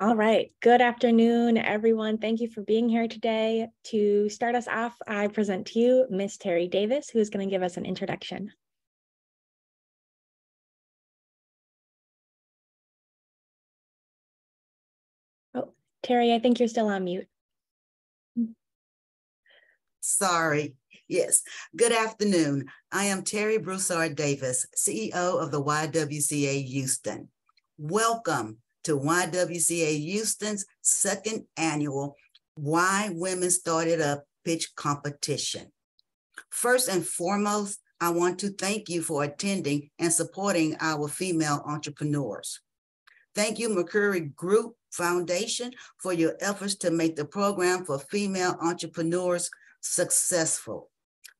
All right. Good afternoon, everyone. Thank you for being here today. To start us off, I present to you Miss Terry Davis, who is going to give us an introduction. Oh, Terry, I think you're still on mute. Sorry. Yes. Good afternoon. I am Terry Broussard Davis, CEO of the YWCA Houston. Welcome to YWCA Houston's second annual Why Women Started Up pitch competition. First and foremost, I want to thank you for attending and supporting our female entrepreneurs. Thank you, Mercury Group Foundation, for your efforts to make the program for female entrepreneurs successful.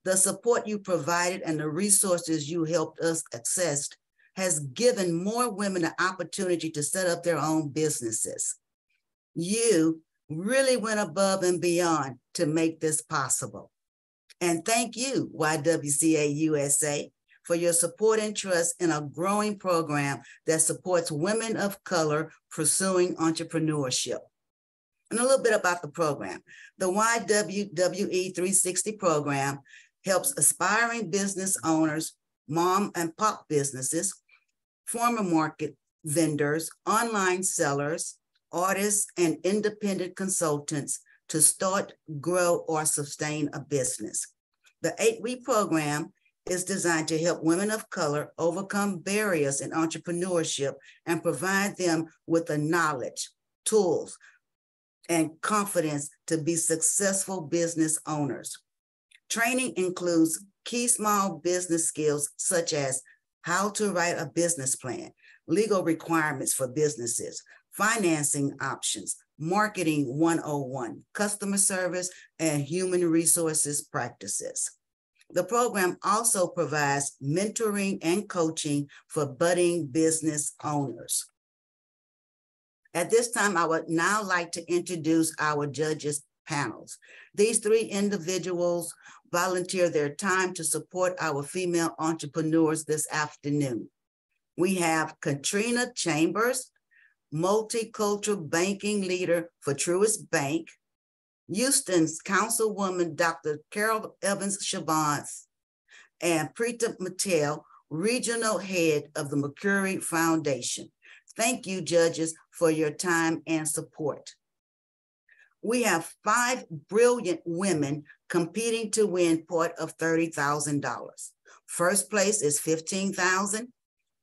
The support you provided and the resources you helped us access has given more women the opportunity to set up their own businesses. You really went above and beyond to make this possible. And thank you, YWCA USA, for your support and trust in a growing program that supports women of color pursuing entrepreneurship. And a little bit about the program. The YWWE 360 program helps aspiring business owners, mom and pop businesses, former market vendors, online sellers, artists, and independent consultants to start, grow, or sustain a business. The eight week program is designed to help women of color overcome barriers in entrepreneurship and provide them with the knowledge, tools, and confidence to be successful business owners. Training includes key small business skills such as how to write a business plan, legal requirements for businesses, financing options, marketing 101, customer service, and human resources practices. The program also provides mentoring and coaching for budding business owners. At this time, I would now like to introduce our judges panels. These three individuals volunteer their time to support our female entrepreneurs this afternoon. We have Katrina Chambers, multicultural banking leader for Truist Bank, Houston's Councilwoman Dr. Carolyn Evans Shabazz, and Preeta Patel, regional head of the Mercury Foundation. Thank you, judges, for your time and support. We have five brilliant women competing to win part of $30,000. First place is 15,000,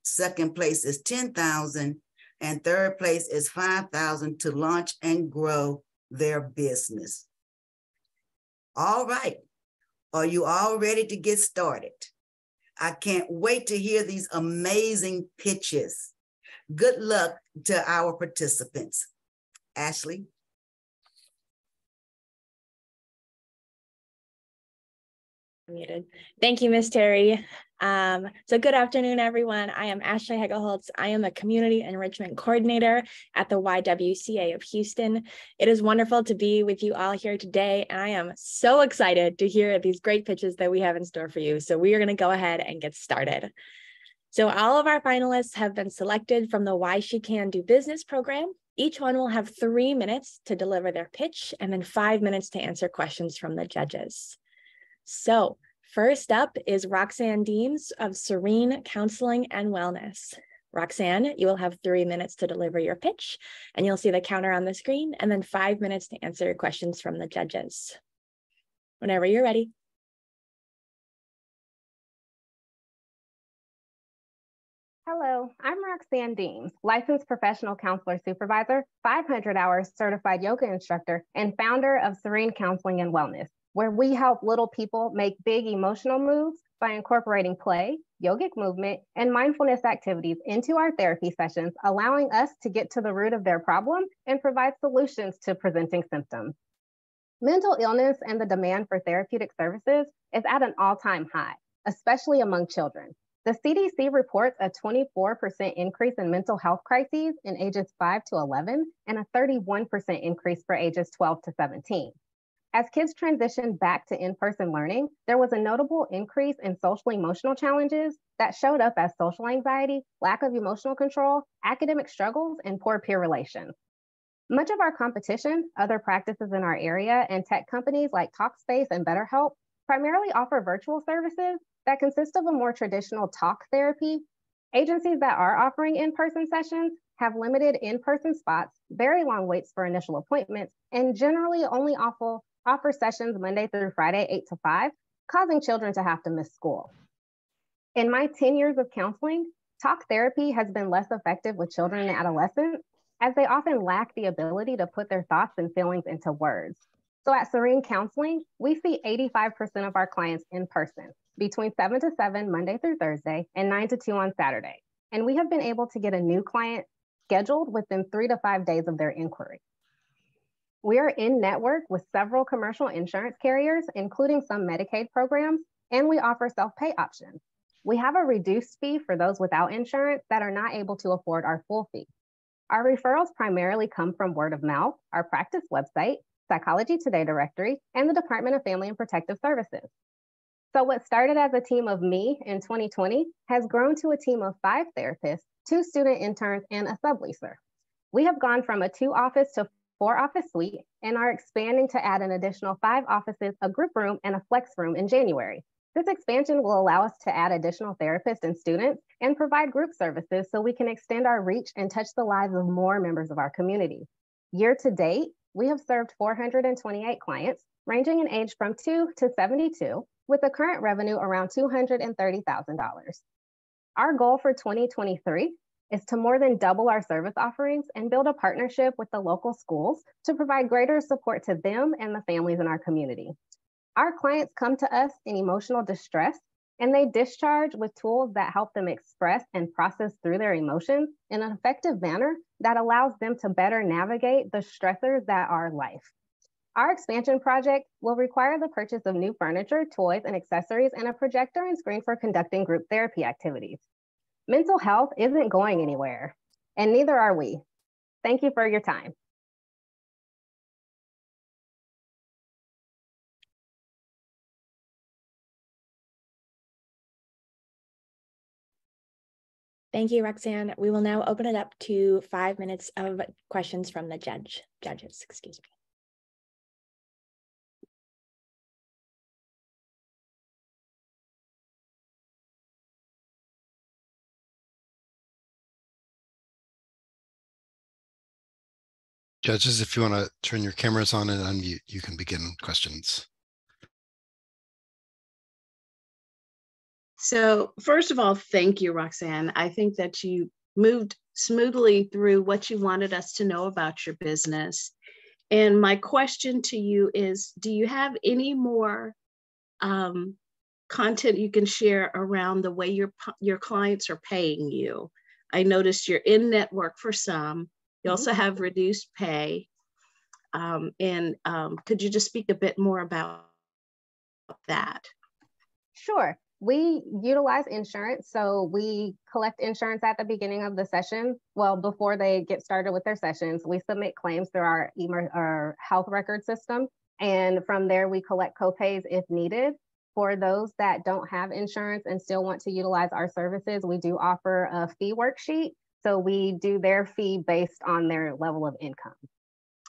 second place is 10,000, and third place is 5,000 to launch and grow their business. All right. Are you all ready to get started? I can't wait to hear these amazing pitches. Good luck to our participants. Ashley? Muted. Thank you, Ms. Terry. Um, so good afternoon, everyone. I am Ashley Hegelholtz. I am a Community Enrichment Coordinator at the YWCA of Houston. It is wonderful to be with you all here today, and I am so excited to hear these great pitches that we have in store for you. So we are going to go ahead and get started. So all of our finalists have been selected from the Why She Can Do Business program. Each one will have three minutes to deliver their pitch and then five minutes to answer questions from the judges. So first up is Roxanne Deems of Serene Counseling and Wellness. Roxanne, you will have three minutes to deliver your pitch, and you'll see the counter on the screen, and then five minutes to answer your questions from the judges. Whenever you're ready. Hello, I'm Roxanne Deems, licensed professional counselor supervisor, 500 hours certified yoga instructor, and founder of Serene Counseling and Wellness where we help little people make big emotional moves by incorporating play, yogic movement, and mindfulness activities into our therapy sessions, allowing us to get to the root of their problem and provide solutions to presenting symptoms. Mental illness and the demand for therapeutic services is at an all time high, especially among children. The CDC reports a 24% increase in mental health crises in ages 5 to 11 and a 31% increase for ages 12 to 17. As kids transitioned back to in person learning, there was a notable increase in social emotional challenges that showed up as social anxiety, lack of emotional control, academic struggles, and poor peer relations. Much of our competition, other practices in our area, and tech companies like Talkspace and BetterHelp primarily offer virtual services that consist of a more traditional talk therapy. Agencies that are offering in-person sessions have limited in-person spots, very long waits for initial appointments, and generally only offer, offer sessions Monday through Friday, 8 to 5, causing children to have to miss school. In my 10 years of counseling, talk therapy has been less effective with children and adolescents as they often lack the ability to put their thoughts and feelings into words. So at Serene Counseling, we see 85% of our clients in person between 7 to 7 Monday through Thursday and 9 to 2 on Saturday. And we have been able to get a new client scheduled within three to five days of their inquiry. We are in network with several commercial insurance carriers, including some Medicaid programs, and we offer self-pay options. We have a reduced fee for those without insurance that are not able to afford our full fee. Our referrals primarily come from word of mouth, our practice website, Psychology Today directory, and the Department of Family and Protective Services. So what started as a team of me in 2020 has grown to a team of five therapists two student interns, and a subleaser. We have gone from a two office to four office suite and are expanding to add an additional five offices, a group room, and a flex room in January. This expansion will allow us to add additional therapists and students and provide group services so we can extend our reach and touch the lives of more members of our community. Year to date, we have served 428 clients, ranging in age from 2 to 72, with a current revenue around $230,000. Our goal for 2023 is to more than double our service offerings and build a partnership with the local schools to provide greater support to them and the families in our community. Our clients come to us in emotional distress and they discharge with tools that help them express and process through their emotions in an effective manner that allows them to better navigate the stressors that are life. Our expansion project will require the purchase of new furniture, toys, and accessories, and a projector and screen for conducting group therapy activities. Mental health isn't going anywhere, and neither are we. Thank you for your time. Thank you, Roxanne. We will now open it up to five minutes of questions from the judge, judges, excuse me. Judges, if you want to turn your cameras on and unmute, you can begin questions. So first of all, thank you, Roxanne. I think that you moved smoothly through what you wanted us to know about your business. And my question to you is, do you have any more um, content you can share around the way your, your clients are paying you? I noticed you're in network for some, you mm-hmm. also have reduced pay. Um, and um, could you just speak a bit more about that? Sure. We utilize insurance. So we collect insurance at the beginning of the session. Well, before they get started with their sessions, we submit claims through our, our health record system. And from there, we collect copays if needed. For those that don't have insurance and still want to utilize our services, we do offer a fee worksheet so we do their fee based on their level of income.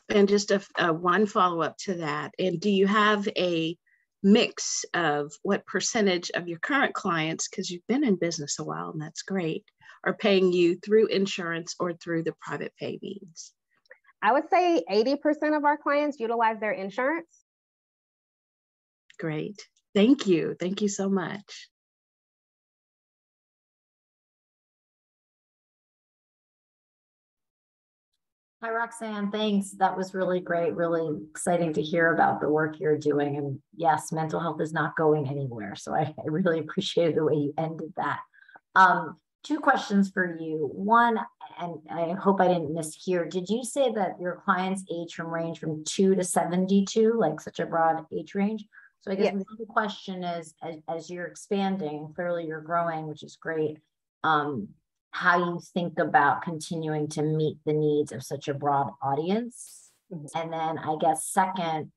And just a, a one follow up to that. And do you have a mix of what percentage of your current clients, because you've been in business a while and that's great, are paying you through insurance or through the private pay means? I would say 80% of our clients utilize their insurance. Great. Thank you. Thank you so much. Hi, Roxanne. Thanks. That was really great. Really exciting to hear about the work you're doing. And yes, mental health is not going anywhere. So I, I really appreciated the way you ended that. Um, two questions for you. One, and I hope I didn't mishear, did you say that your clients age from range from two to 72, like such a broad age range? So I guess yes. the question is, as, as you're expanding, clearly you're growing, which is great. Um, how you think about continuing to meet the needs of such a broad audience. Mm-hmm. And then I guess second,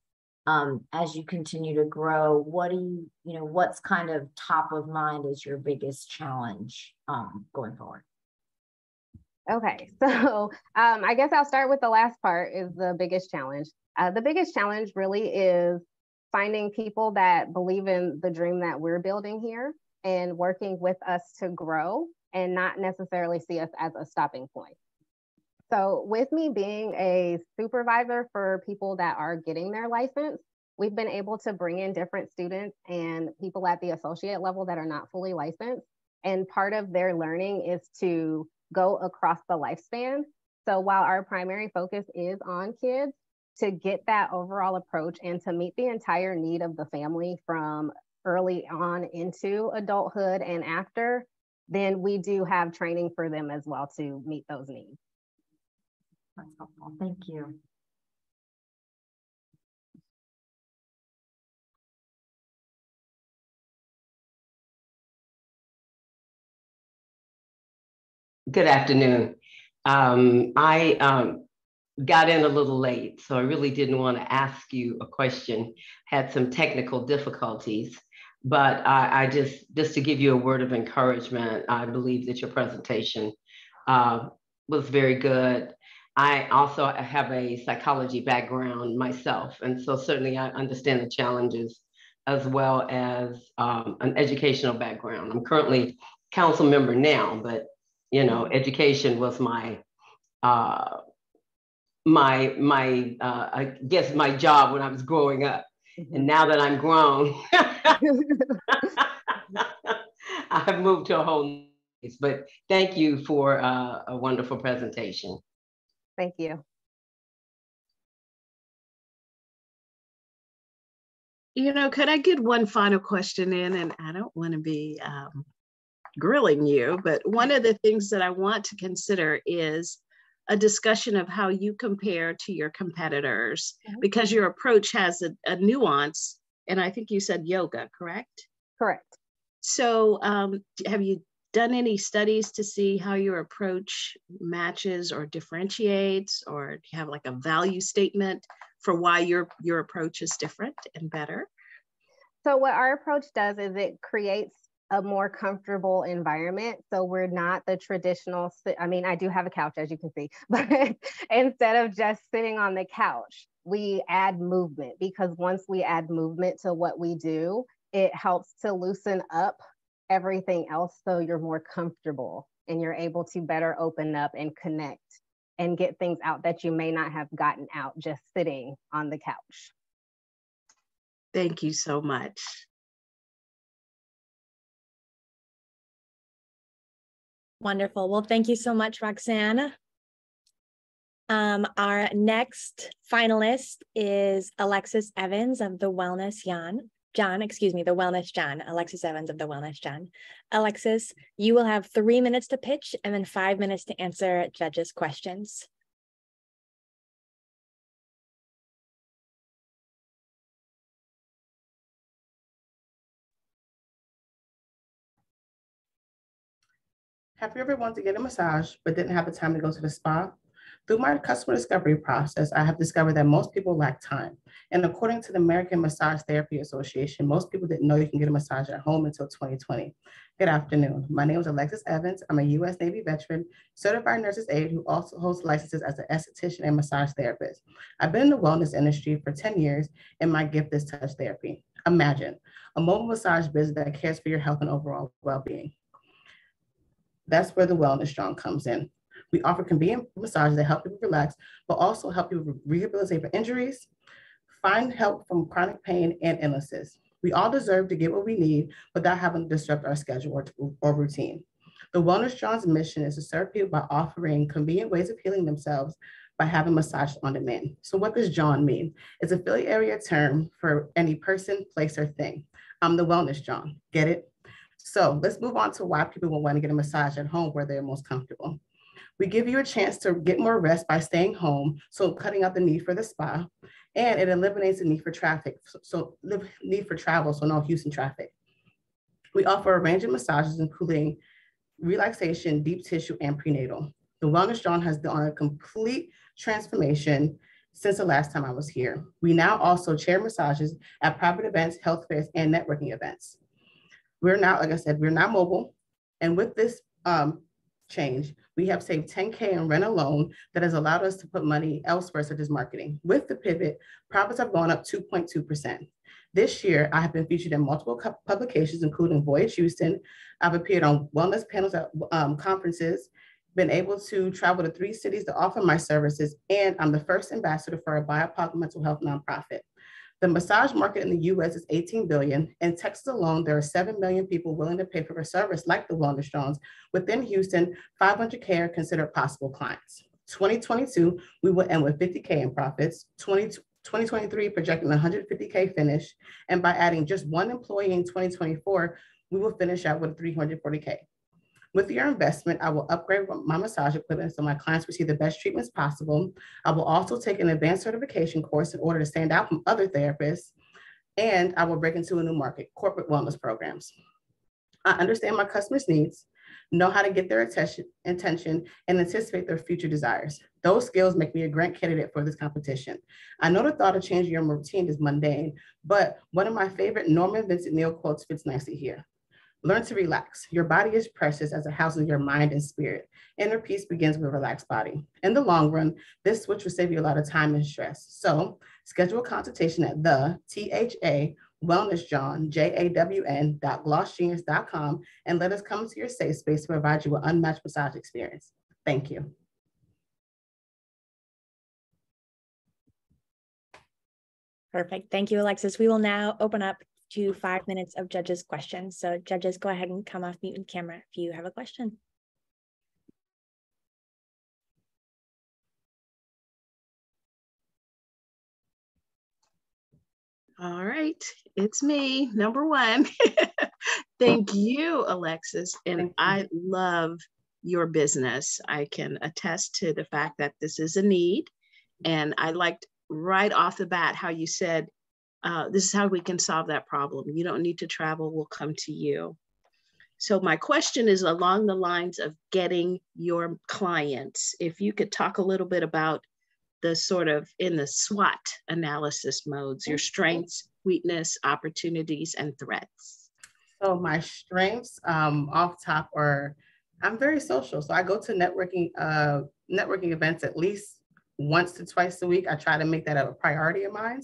um, as you continue to grow, what do you, you know, what's kind of top of mind as your biggest challenge um, going forward? Okay, so um, I guess I'll start with the last part is the biggest challenge. Uh, the biggest challenge really is finding people that believe in the dream that we're building here and working with us to grow and not necessarily see us as a stopping point. So, with me being a supervisor for people that are getting their license, we've been able to bring in different students and people at the associate level that are not fully licensed. And part of their learning is to go across the lifespan. So, while our primary focus is on kids, to get that overall approach and to meet the entire need of the family from early on into adulthood and after, then we do have training for them as well to meet those needs. That's helpful. Thank you. Good afternoon. Um, I um, got in a little late, so I really didn't want to ask you a question. Had some technical difficulties, but I, I just just to give you a word of encouragement. I believe that your presentation uh, was very good. I also have a psychology background myself, and so certainly I understand the challenges as well as um, an educational background. I'm currently council member now, but you know, education was my uh, my my uh, I guess my job when I was growing up. Mm-hmm. And now that I'm grown, I've moved to a whole place. But thank you for uh, a wonderful presentation. Thank you. You know, could I get one final question in? And I don't want to be um, grilling you, but one of the things that I want to consider is a discussion of how you compare to your competitors mm-hmm. because your approach has a, a, nuance. And I think you said yoga, correct? Correct. So, um, have you done any studies to see how your approach matches or differentiates, or do you have like a value statement for why your your approach is different and better? So, what our approach does is it creates a more comfortable environment. So we're not the traditional, I mean, I do have a couch, as you can see, but instead of just sitting on the couch, we add movement because once we add movement to what we do, it helps to loosen up everything else so you're more comfortable and you're able to better open up and connect and get things out that you may not have gotten out just sitting on the couch. Thank you so much. Wonderful. Well, thank you so much, Roxanne. Um, our next finalist is Alexis Evans of the Wellness Jan. Jawn, excuse me, the Wellness Jawn, Alexis Evans of the Wellness Jawn. Alexis, you will have three minutes to pitch and then five minutes to answer judges' questions. Have you ever wanted to get a massage but didn't have the time to go to the spa? Through my customer discovery process, I have discovered that most people lack time. And according to the American Massage Therapy Association, most people didn't know you can get a massage at home until 2020. Good afternoon. My name is Alexis Evans. I'm a U.S. Navy veteran, certified nurse's aide who also holds licenses as an esthetician and massage therapist. I've been in the wellness industry for 10 years, and my gift is touch therapy. Imagine a mobile massage business that cares for your health and overall well being. That's where the Wellness Strong comes in. We offer convenient massages that help people relax, but also help you rehabilitate from injuries, find help from chronic pain and illnesses. We all deserve to get what we need without having to disrupt our schedule or, or routine. The Wellness Strong's mission is to serve people by offering convenient ways of healing themselves by having massage on demand. So what does Jawn mean? It's a Philly area term for any person, place, or thing. I'm the Wellness Jawn. Get it? So let's move on to why people will want to get a massage at home where they're most comfortable. We give you a chance to get more rest by staying home, so cutting out the need for the spa, and it eliminates the need for traffic, so the need for travel, so no Houston traffic. We offer a range of massages, including relaxation, deep tissue, and prenatal. The Wellness Jawn has done a complete transformation since the last time I was here. We now also chair massages at private events, health fairs, and networking events. We're now, like I said, we're not mobile. And with this um, change, we have saved 10K in rent alone that has allowed us to put money elsewhere, such as marketing. With the pivot, profits have gone up 2.2%. This year, I have been featured in multiple publications, including Voyage Houston. I've appeared on wellness panels at um, conferences, been able to travel to three cities to offer my services, and I'm the first ambassador for a BIPOC mental health nonprofit. The massage market in the US is 18 billion. In Texas alone, there are 7 million people willing to pay for a service like the Wellness Jawns. Within Houston, 500K are considered possible clients. 2022, we will end with 50K in profits. 20, 2023 projecting 150K finish. And by adding just one employee in 2024, we will finish out with 340K. With your investment, I will upgrade my massage equipment so my clients receive the best treatments possible. I will also take an advanced certification course in order to stand out from other therapists. And I will break into a new market, corporate wellness programs. I understand my customers' needs, know how to get their attention, intention, and anticipate their future desires. Those skills make me a great candidate for this competition. I know the thought of changing your routine is mundane, but one of my favorite Norman Vincent Peale quotes fits nicely here. Learn to relax. Your body is precious as it houses your mind and spirit. Inner peace begins with a relaxed body. In the long run, this switch will save you a lot of time and stress. So schedule a consultation at the THA Wellness Jawn, J-A-W-N dot and let us come to your safe space to provide you with unmatched massage experience. Thank you. Perfect. Thank you, Alexis. We will now open up to five minutes of judges' questions. So judges, go ahead and come off mute and camera if you have a question. All right, it's me, number one. Thank you, Alexis. And I love your business. I can attest to the fact that this is a need. And I liked right off the bat how you said uh, this is how we can solve that problem. You don't need to travel, we'll come to you. So my question is along the lines of getting your clients. If you could talk a little bit about the sort of in the SWOT analysis modes, your strengths, weakness, opportunities, and threats. So my strengths um, off top are I'm very social. So I go to networking uh, networking events at least once to twice a week. I try to make that a priority of mine.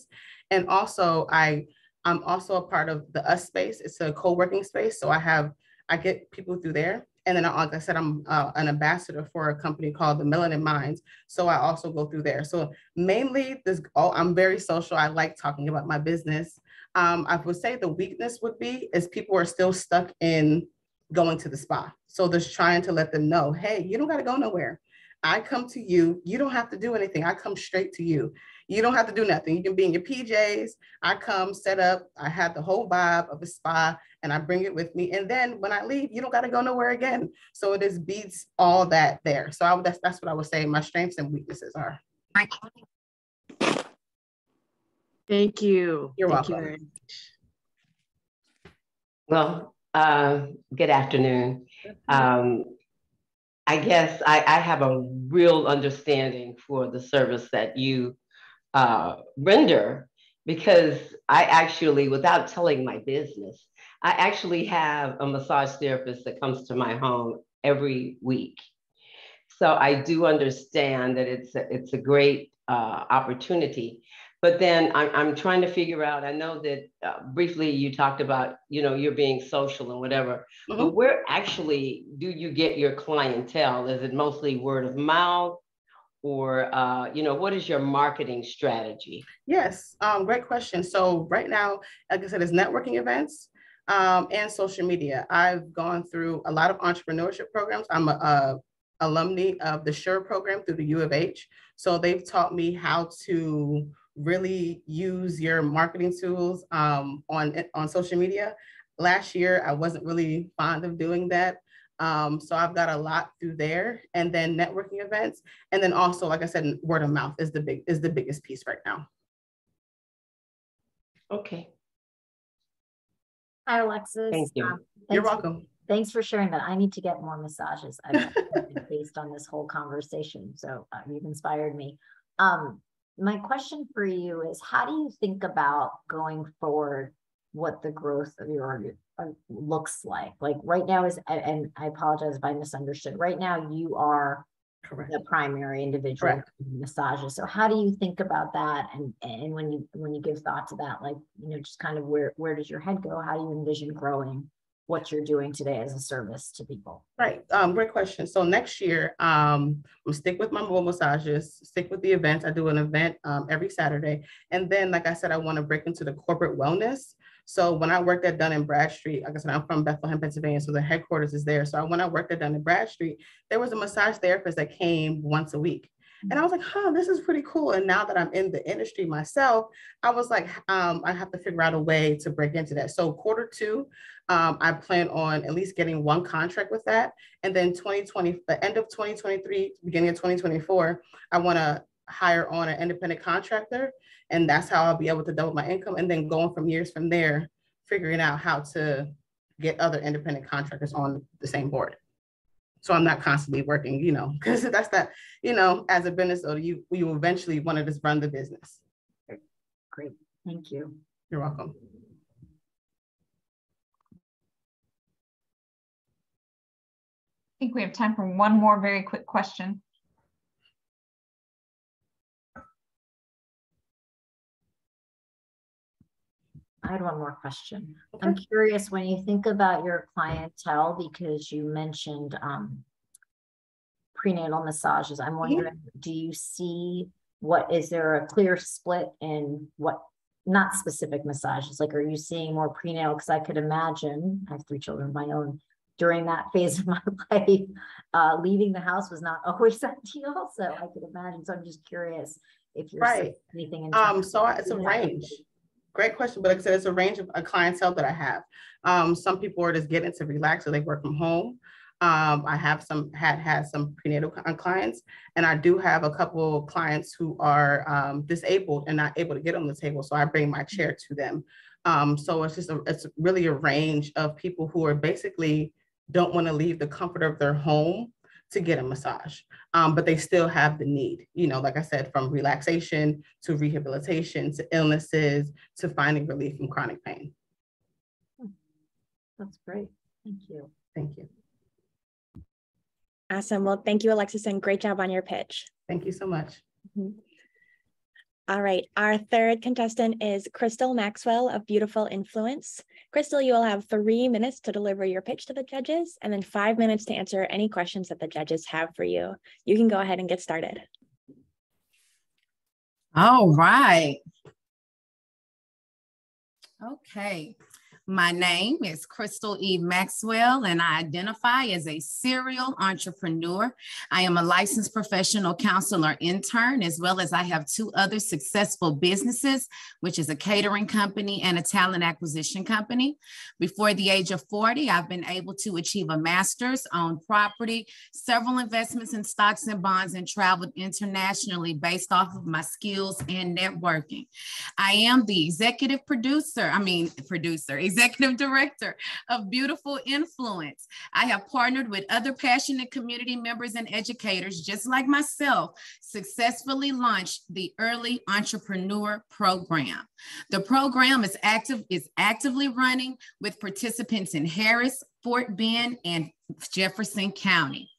And also I, I'm also a part of the US space. It's a co-working space. So I have, I get people through there. And then, like I said, I'm uh, an ambassador for a company called the Melanin Minds. So I also go through there. So mainly this, oh, I'm very social. I like talking about my business. Um, I would say the weakness would be is people are still stuck in going to the spa. So just trying to let them know, hey, you don't got to go nowhere. I come to you. You don't have to do anything. I come straight to you. You don't have to do nothing. You can be in your PJs. I come set up. I have the whole vibe of a spa and I bring it with me. And then when I leave, you don't got to go nowhere again. So it just beats all that there. So I would, that's, that's what I would say my strengths and weaknesses are. Thank you. You're Thank welcome. You well, uh, good afternoon. Um, I guess I, I, have a real understanding for the service that you uh, render because I actually, without telling my business, I actually have a massage therapist that comes to my home every week. So I do understand that it's a, it's a great uh, opportunity. But then I'm, I'm trying to figure out, I know that uh, briefly you talked about, you know, you're being social and whatever, mm-hmm. but where actually do you get your clientele? Is it mostly word of mouth? or uh, you know what is your marketing strategy yes um, great question so right now like i said it's networking events um, and social media i've gone through a lot of entrepreneurship programs i'm a, a alumni of the SURE program through the u of h so they've taught me how to really use your marketing tools um, on on social media last year i wasn't really fond of doing that um, so I've got a lot through there and then networking events. And then also, like I said, word of mouth is the big is the biggest piece right now. Okay. Hi, Alexis. Thank you. Um, You're welcome. Thanks for sharing that. I need to get more massages based on this whole conversation. So uh, you've inspired me. Um, my question for you is how do you think about going forward what the growth of your uh, looks like. Like right now is, and I apologize if I misunderstood. Right now, you are Correct. the primary individual Correct. massages. So how do you think about that? And and when you when you give thought to that, like you know, just kind of where where does your head go? How do you envision growing what you're doing today as a service to people? Right. Um, great question. So next year, um, I'm stick with my mobile massages, stick with the events. I do an event um, every Saturday. And then, like I said, I want to break into the corporate wellness. So when I worked at Dun and Bradstreet, like I said, I'm from Bethlehem, Pennsylvania, so the headquarters is there. So I when I worked at Dun and Bradstreet, there was a massage therapist that came once a week. And I was like, huh, this is pretty cool. And now that I'm in the industry myself, I was like, um, I have to figure out a way to break into that. So quarter two, um, I plan on at least getting one contract with that. And then 2020, the end of 2023, beginning of 2024, I want to hire on an independent contractor. And that's how I'll be able to double my income. And then going from years from there, figuring out how to get other independent contractors on the same board. So I'm not constantly working, you know, because that's that, you know, as a business owner, you you eventually want to just run the business. Great, thank you. You're welcome. I think we have time for one more very quick question. I had one more question. I'm curious when you think about your clientele, because you mentioned um, prenatal massages, I'm wondering, do you see what is there a clear split in what not specific massages? Like, are you seeing more prenatal? Because I could imagine, I have three children of my own, during that phase of my life, uh, leaving the house was not always ideal. So I could imagine. So I'm just curious if you're seeing Right. anything in Um, so it's a range. Great question, but like I said, it's a range of a clientele that I have. Um, some people are just getting to relax, so they work from home. Um, I have some had had some prenatal clients, and I do have a couple clients who are um, disabled and not able to get on the table. So I bring my chair to them. Um, so it's just a, it's really a range of people who are basically don't want to leave the comfort of their home to get a massage um, but they still have the need, you know, like I said, from relaxation to rehabilitation to illnesses to finding relief from chronic pain. That's great. Thank you. Thank you. Awesome. Well, thank you, Alexis, and great job on your pitch. Thank you so much. All right, our third contestant is Crystal Maxwell of Beautiful Influence. Crystal, you will have three minutes to deliver your pitch to the judges and then five minutes to answer any questions that the judges have for you. You can go ahead and get started. All right. Okay. My name is Crystal E. Maxwell, and I identify as a serial entrepreneur. I am a licensed professional counselor intern, as well as I have two other successful businesses, which is a catering company and a talent acquisition company. Before the age of 40, I've been able to achieve a master's on property, several investments in stocks and bonds, and traveled internationally based off of my skills and networking. I am the executive producer, I mean, producer, executive director of Beautiful Influence. I have partnered with other passionate community members and educators, just like myself, successfully launched the Early Entrepreneur Program. The program is active, is actively running with participants in Harris, Fort Bend, and Jefferson County.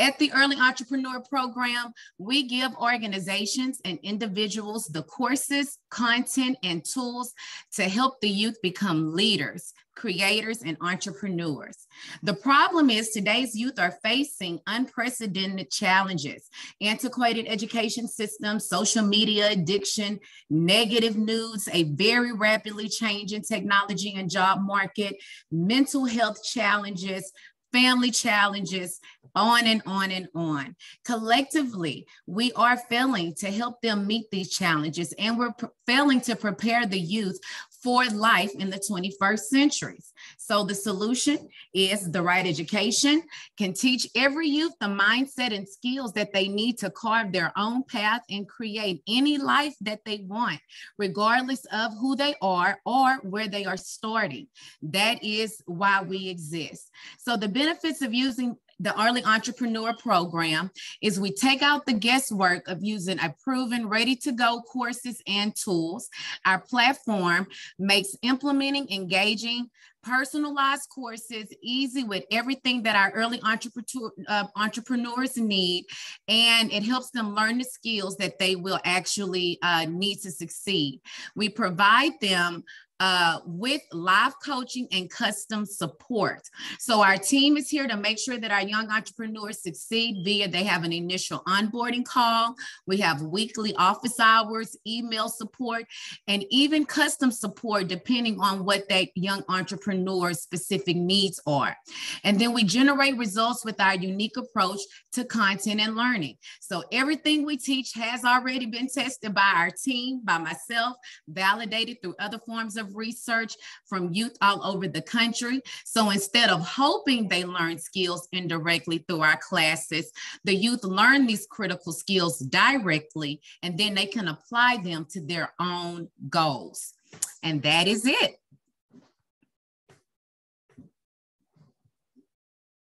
At the Early Entrepreneur Program, we give organizations and individuals the courses, content, and tools to help the youth become leaders, creators, and entrepreneurs. The problem is today's youth are facing unprecedented challenges antiquated education systems, social media addiction, negative news, a very rapidly changing technology and job market, mental health challenges, family challenges, on and on and on. Collectively, we are failing to help them meet these challenges, and we're p- failing to prepare the youth for life in the 21st centuries. So, the solution is the right education can teach every youth the mindset and skills that they need to carve their own path and create any life that they want, regardless of who they are or where they are starting. That is why we exist. So, the benefits of using the early entrepreneur program is we take out the guesswork of using a proven ready to go courses and tools our platform makes implementing engaging personalized courses, easy with everything that our early entrepreneur, uh, entrepreneurs need. And it helps them learn the skills that they will actually uh, need to succeed. We provide them uh, with live coaching and custom support. So our team is here to make sure that our young entrepreneurs succeed via they have an initial onboarding call. We have weekly office hours, email support, and even custom support depending on what that young entrepreneur's specific needs are. And then we generate results with our unique approach to content and learning. So everything we teach has already been tested by our team, by myself, validated through other forms of research from youth all over the country. So instead of hoping they learn skills indirectly through our classes, the youth learn these critical skills directly, and then they can apply them to their own goals. And that is it.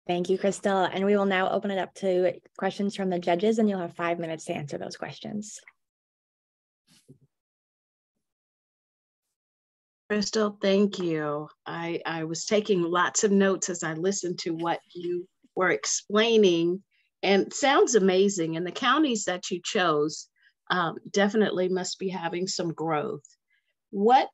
Thank you, Crystal. And we will now open it up to questions from the judges, and you'll have five minutes to answer those questions. Crystal, thank you. I, I was taking lots of notes as I listened to what you were explaining and sounds amazing. And the counties that you chose um, definitely must be having some growth. What,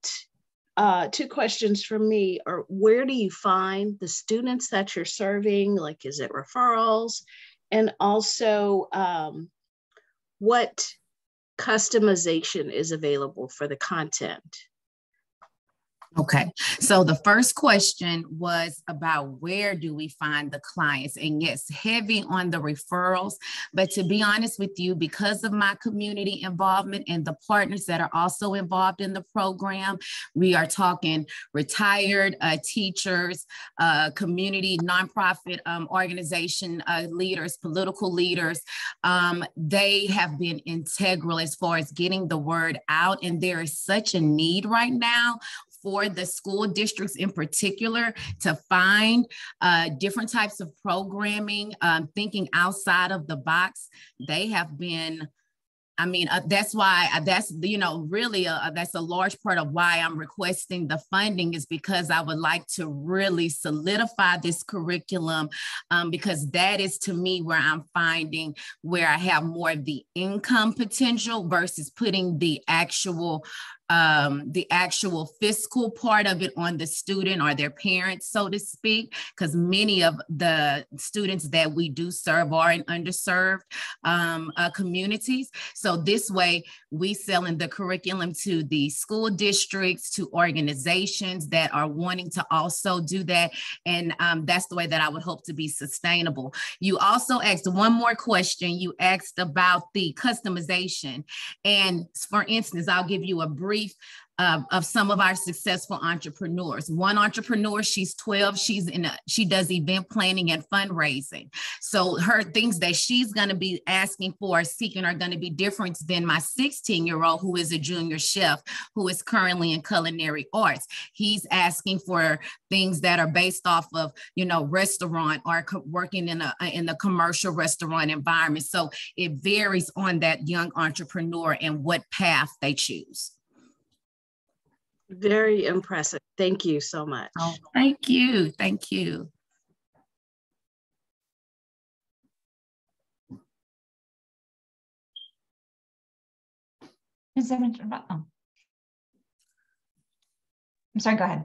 uh, two questions from me are where do you find the students that you're serving? Like, is it referrals? And also, um, what customization is available for the content? Okay. So the first question was about where do we find the clients? And yes, heavy on the referrals. But to be honest with you, because of my community involvement and the partners that are also involved in the program, we are talking retired uh, teachers, uh, community nonprofit um, organization uh, leaders, political leaders. Um, they have been integral as far as getting the word out. And there is such a need right now for the school districts in particular to find uh, different types of programming, um, thinking outside of the box. They have been I mean, uh, that's why uh, that's, you know, really uh, that's a large part of why I'm requesting the funding is because I would like to really solidify this curriculum um, because that is to me where I'm finding where I have more of the income potential versus putting the actual um, the actual fiscal part of it on the student or their parents, so to speak, because many of the students that we do serve are in underserved um, uh, communities. So this way, we sell in the curriculum to the school districts, to organizations that are wanting to also do that. And um, that's the way that I would hope to be sustainable. You also asked one more question. You asked about the customization. And for instance, I'll give you a brief brief uh, of some of our successful entrepreneurs. One entrepreneur, she's 12, she's in a, she does event planning and fundraising. So her things that she's going to be asking for, seeking are going to be different than my 16 year old who is a junior chef who is currently in culinary arts. He's asking for things that are based off of, you know, restaurant or co- working in a in the commercial restaurant environment. So it varies on that young entrepreneur and what path they choose. Very impressive. Thank you so much. Oh, thank you. Thank you. Ms. Oh. I'm sorry, go ahead.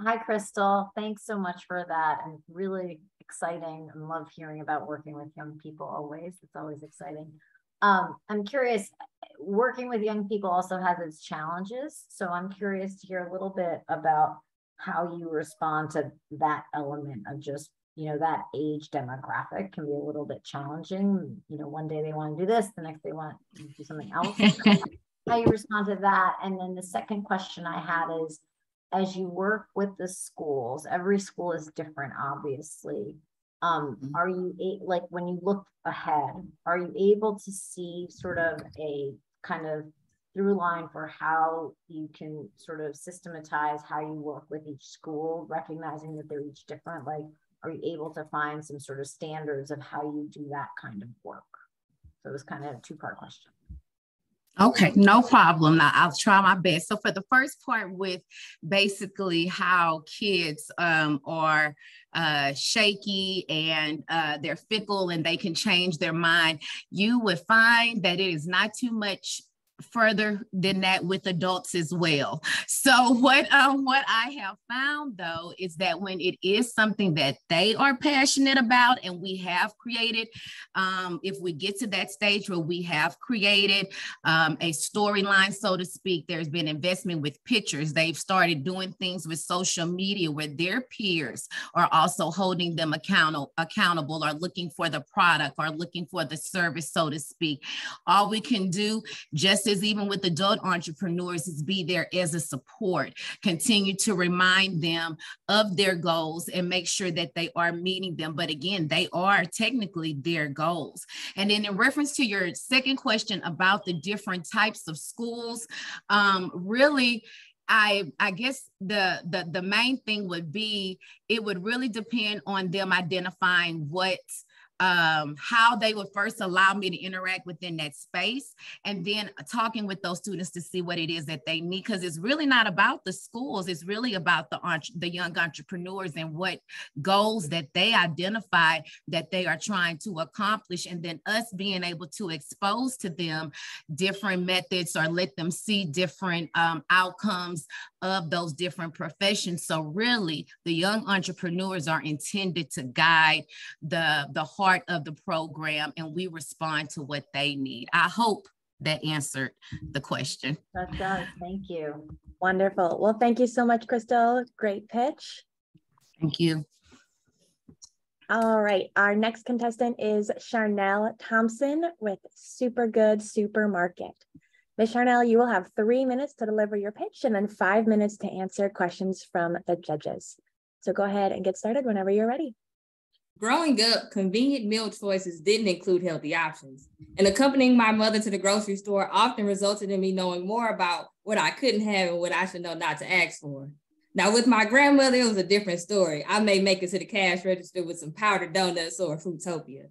Hi, Crystal. Thanks so much for that. And really exciting and love hearing about working with young people always. It's always exciting. Um, I'm curious, working with young people also has its challenges. So I'm curious to hear a little bit about how you respond to that element of just, you know, that age demographic can be a little bit challenging. You know, one day they want to do this, the next they want to do something else. how you respond to that. And then the second question I had is, as you work with the schools, every school is different, obviously um, mm-hmm. are you a, like when you look ahead are you able to see sort of a kind of through line for how you can sort of systematize how you work with each school recognizing that they're each different like are you able to find some sort of standards of how you do that kind of work? So it was kind of a two part question. Okay, no problem. Now I'll try my best. So for the first part with basically how kids um, are uh, shaky and uh, they're fickle and they can change their mind, you would find that it is not too much further than that with adults as well. So what um what I have found though is that when it is something that they are passionate about and we have created um if we get to that stage where we have created um, a storyline so to speak there's been investment with pictures they've started doing things with social media where their peers are also holding them accountable accountable or looking for the product or looking for the service so to speak all we can do just even with adult entrepreneurs is be there as a support, continue to remind them of their goals and make sure that they are meeting them. But again, they are technically their goals. And then in reference to your second question about the different types of schools, um, really, I I guess the the the main thing would be it would really depend on them identifying what um, how they would first allow me to interact within that space and then talking with those students to see what it is that they need. Because it's really not about the schools. It's really about the the young entrepreneurs and what goals that they identify that they are trying to accomplish. And then us being able to expose to them different methods or let them see different um, outcomes of those different professions. So really the young entrepreneurs are intended to guide the the heart part of the program and we respond to what they need. I hope that answered the question. That does. Thank you. Wonderful. Well, thank you so much, Crystal. Great pitch. Thank you. All right. Our next contestant is Charnel Thompson with Super Good Supermarket. Ms. Charnel, you will have three minutes to deliver your pitch and then five minutes to answer questions from the judges. So go ahead and get started whenever you're ready. Growing up, convenient meal choices didn't include healthy options. And accompanying my mother to the grocery store often resulted in me knowing more about what I couldn't have and what I should know not to ask for. Now, with my grandmother, it was a different story. I may make it to the cash register with some powdered donuts or Fruitopia.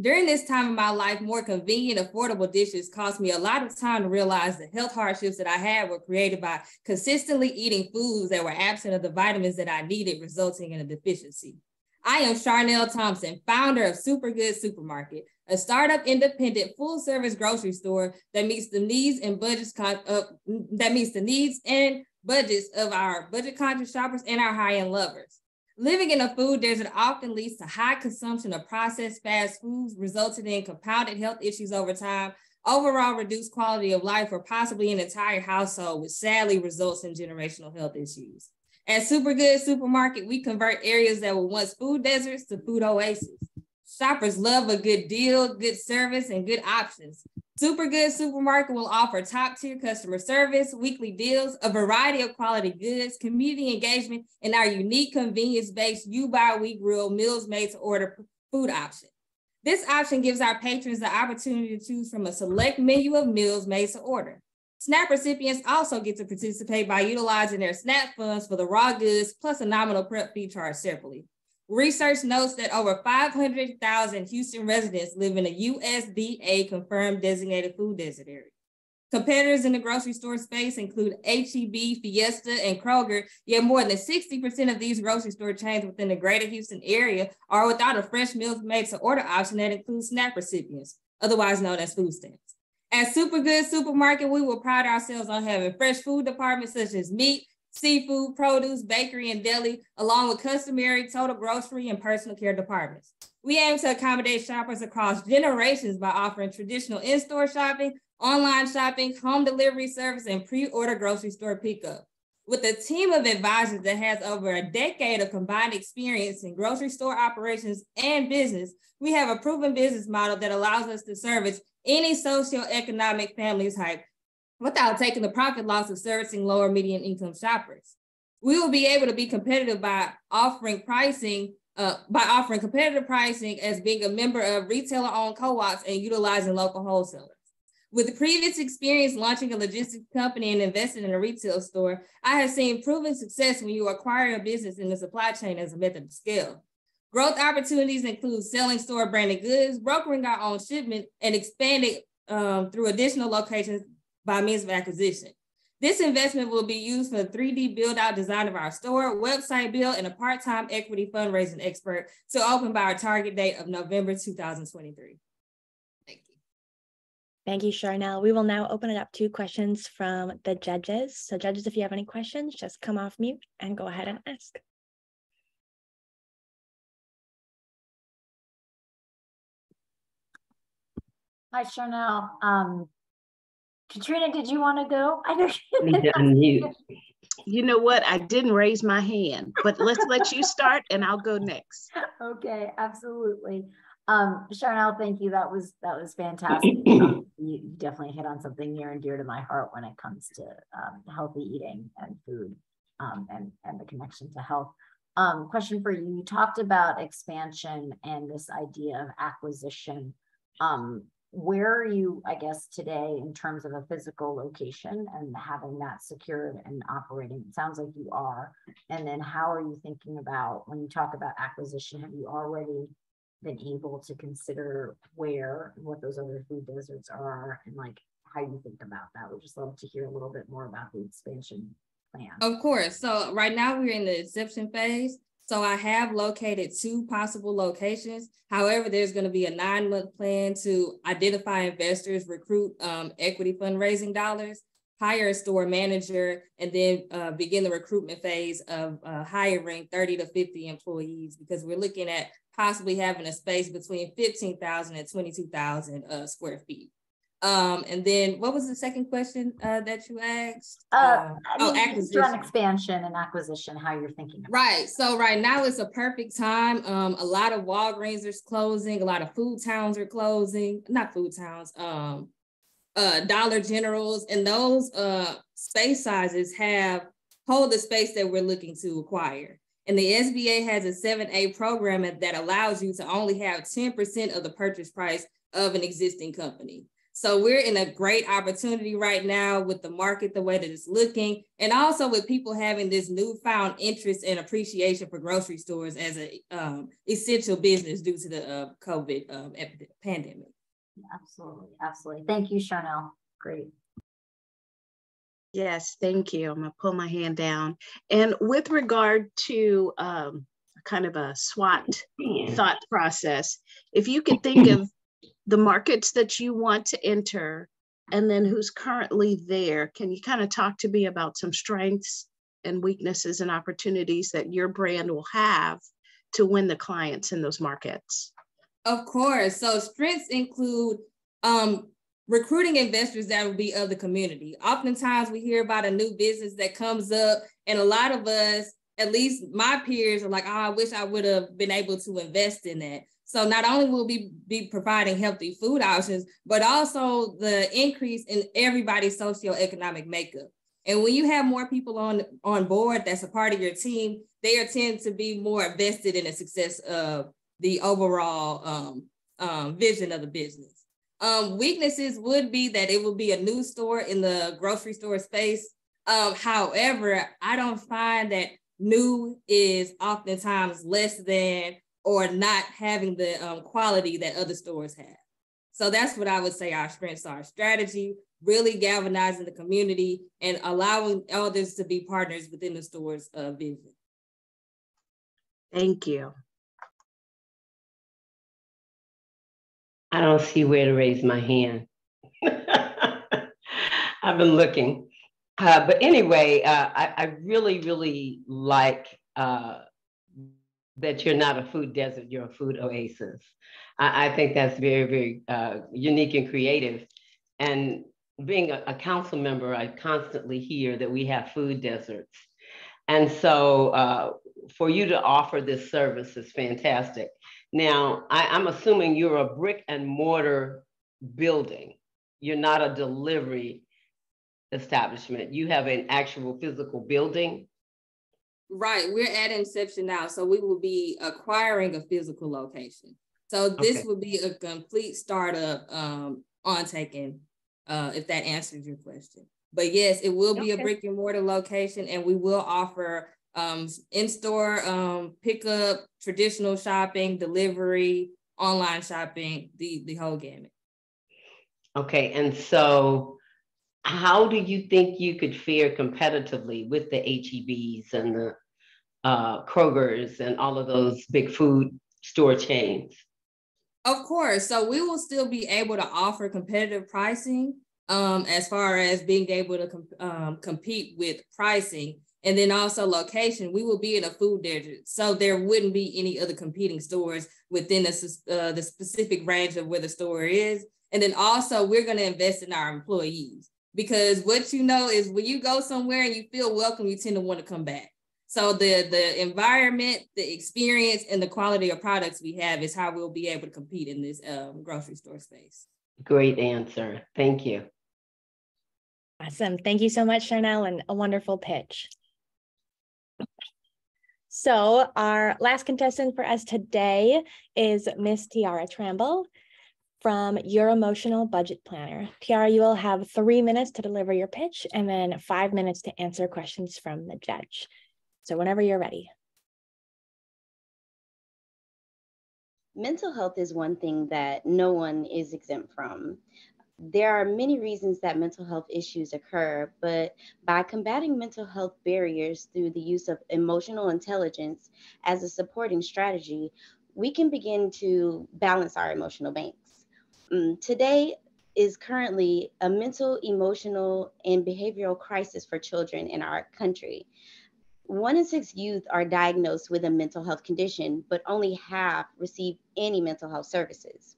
During this time in my life, more convenient, affordable dishes cost me a lot of time to realize the health hardships that I had were created by consistently eating foods that were absent of the vitamins that I needed, resulting in a deficiency. I am Charnel Thompson, founder of Super Good Supermarket, a startup independent full service grocery store that meets the needs and budgets con- uh, that meets the needs and budgets of our budget conscious shoppers and our high end lovers. Living in a food desert often leads to high consumption of processed fast foods, resulting in compounded health issues over time, overall reduced quality of life, or possibly an entire household, which sadly results in generational health issues. At Super Good Supermarket, we convert areas that were once food deserts to food oases. Shoppers love a good deal, good service, and good options. Super Good Supermarket will offer top tier customer service, weekly deals, a variety of quality goods, community engagement, and our unique convenience based you buy, we grill meals made to order food option. This option gives our patrons the opportunity to choose from a select menu of meals made to order. SNAP recipients also get to participate by utilizing their SNAP funds for the raw goods plus a nominal prep fee charged separately. Research notes that over 500,000 Houston residents live in a USDA confirmed designated food desert area. Competitors in the grocery store space include HEB, Fiesta, and Kroger, yet more than 60% of these grocery store chains within the greater Houston area are without a fresh meals made to order option that includes SNAP recipients, otherwise known as food stamps. At Super Good Supermarket, we will pride ourselves on having fresh food departments such as meat, seafood, produce, bakery, and deli, along with customary total grocery and personal care departments. We aim to accommodate shoppers across generations by offering traditional in-store shopping, online shopping, home delivery service, and pre-order grocery store pickup. With a team of advisors that has over a decade of combined experience in grocery store operations and business, we have a proven business model that allows us to service any socioeconomic family type without taking the profit loss of servicing lower median income shoppers. We will be able to be competitive by offering pricing, uh, by offering competitive pricing as being a member of retailer owned co-ops and utilizing local wholesalers. With previous experience launching a logistics company and investing in a retail store, I have seen proven success when you acquire a business in the supply chain as a method of scale. Growth opportunities include selling store branded goods, brokering our own shipment, and expanding um, through additional locations by means of acquisition. This investment will be used for the 3D build out design of our store, website build, and a part-time equity fundraising expert to open by our target date of November 2023. Thank you. Thank you, Charnel. We will now open it up to questions from the judges. So judges, if you have any questions, just come off mute and go ahead and ask. Hi, Charnel. Um, Katrina, did you want to go? I know you. You know what? I didn't raise my hand, but let's let you start and I'll go next. Okay, absolutely. Um, Charnel, thank you. That was that was fantastic. Um, you, you, definitely hit on something near and dear to my heart when it comes to um, healthy eating and food um, and, and the connection to health. Um, question for you. You talked about expansion and this idea of acquisition. Where are you, I guess, today in terms of a physical location and having that secured and operating? It sounds like you are. And then how are you thinking about when you talk about acquisition? Have you already been able to consider where, what those other food deserts are and like how you think about that? We'd just love to hear a little bit more about the expansion plan. Of course. So right now we're in the inception phase. So I have located two possible locations. However, there's going to be a nine month plan to identify investors, recruit um, equity fundraising dollars, hire a store manager, and then uh, begin the recruitment phase of uh, hiring 30 to 50 employees because we're looking at possibly having a space between 15,000 and 22,000 uh, square feet. Um, and then what was the second question uh, that you asked? Uh, uh oh, acquisition. expansion and acquisition, how you're thinking. right. So right now it's a perfect time. Um, a lot of Walgreens are closing, a lot of food towns are closing, not food towns, um, uh, Dollar Generals, and those uh, space sizes have hold the space that we're looking to acquire. And the SBA has a 7A program that allows you to only have 10% of the purchase price of an existing company. So we're in a great opportunity right now with the market the way that it's looking, and also with people having this newfound interest and appreciation for grocery stores as a um, essential business due to the uh, COVID um, pandemic. Absolutely, absolutely. Thank you, Charnel. Great. Yes, thank you. I'm gonna pull my hand down. And with regard to um, kind of a SWOT thought process, if you could think of the markets that you want to enter and then who's currently there. Can you kind of talk to me about some strengths and weaknesses and opportunities that your brand will have to win the clients in those markets? Of course. So strengths include um, recruiting investors that will be of the community. Oftentimes we hear about a new business that comes up and a lot of us, at least my peers are like, oh, I wish I would have been able to invest in that. So not only will we be providing healthy food options, but also the increase in everybody's socioeconomic makeup. And when you have more people on, on board that's a part of your team, they tend to be more invested in the success of the overall um, um, vision of the business. Um, weaknesses would be that it will be a new store in the grocery store space. Um, however, I don't find that new is oftentimes less than or not having the um, quality that other stores have. So that's what I would say our strengths are strategy, really galvanizing the community and allowing others to be partners within the store's uh, vision. Thank you. I don't see where to raise my hand. I've been looking. Uh, but anyway, uh, I, I, really, really like uh, that you're not a food desert, you're a food oasis. I, I think that's very, very uh, unique and creative. And being a, a, council member, I constantly hear that we have food deserts. And so uh, for you to offer this service is fantastic. Now, I, I'm assuming you're a brick and mortar building. You're not a delivery establishment. You have an actual physical building. Right. We're at inception now. So we will be acquiring a physical location. So this okay. will be a complete startup um, on taking, uh, if that answers your question. But yes, it will be okay. a brick and mortar location and we will offer um, in-store um, pickup, traditional shopping, delivery, online shopping, the, the whole gamut. Okay, and so how do you think you could fare competitively with the HEBs and the uh, Kroger's and all of those big food store chains? Of course. So we will still be able to offer competitive pricing um, as far as being able to com- um, compete with pricing. And then also location, we will be in a food desert. So there wouldn't be any other competing stores within the, uh, the specific range of where the store is. And then also we're going to invest in our employees because what you know is when you go somewhere and you feel welcome, you tend to want to come back. So the the environment, the experience, and the quality of products we have is how we'll be able to compete in this um, grocery store space. Great answer. Thank you. Awesome. Thank you so much, Charnel, and a wonderful pitch. So our last contestant for us today is Miss Tiara Tramble from Your Emotional Budget Planner. Tiara, you will have three minutes to deliver your pitch and then five minutes to answer questions from the judge. So whenever you're ready. Mental health is one thing that no one is exempt from. There are many reasons that mental health issues occur, but by combating mental health barriers through the use of emotional intelligence as a supporting strategy, we can begin to balance our emotional banks. Um, today is currently a mental, emotional, and behavioral crisis for children in our country. One in six youth are diagnosed with a mental health condition, but only half receive any mental health services.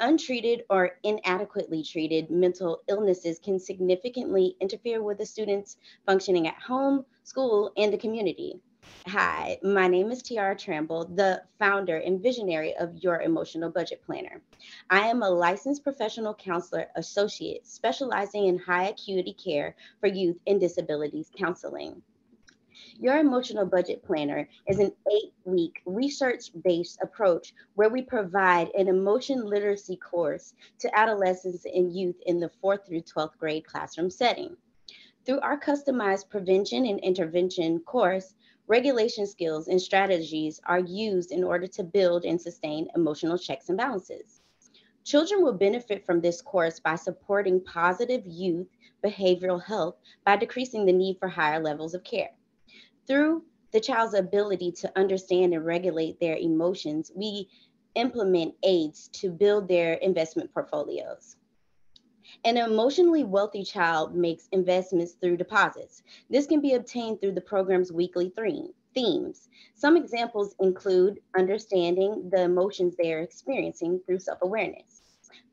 Untreated or inadequately treated mental illnesses can significantly interfere with a student's functioning at home, school, and the community. Hi, my name is Tiara Tramble, the founder and visionary of Your Emotional Budget Planner. I am a licensed professional counselor associate specializing in high acuity care for youth and disabilities counseling. Your Emotional Budget Planner is an eight week research based approach where we provide an emotion literacy course to adolescents and youth in the fourth through 12th grade classroom setting. Through our customized prevention and intervention course, regulation skills and strategies are used in order to build and sustain emotional checks and balances. Children will benefit from this course by supporting positive youth behavioral health by decreasing the need for higher levels of care. Through the child's ability to understand and regulate their emotions, we implement aids to build their investment portfolios. An emotionally wealthy child makes investments through deposits. This can be obtained through the program's weekly themes. Some examples include understanding the emotions they are experiencing through self awareness,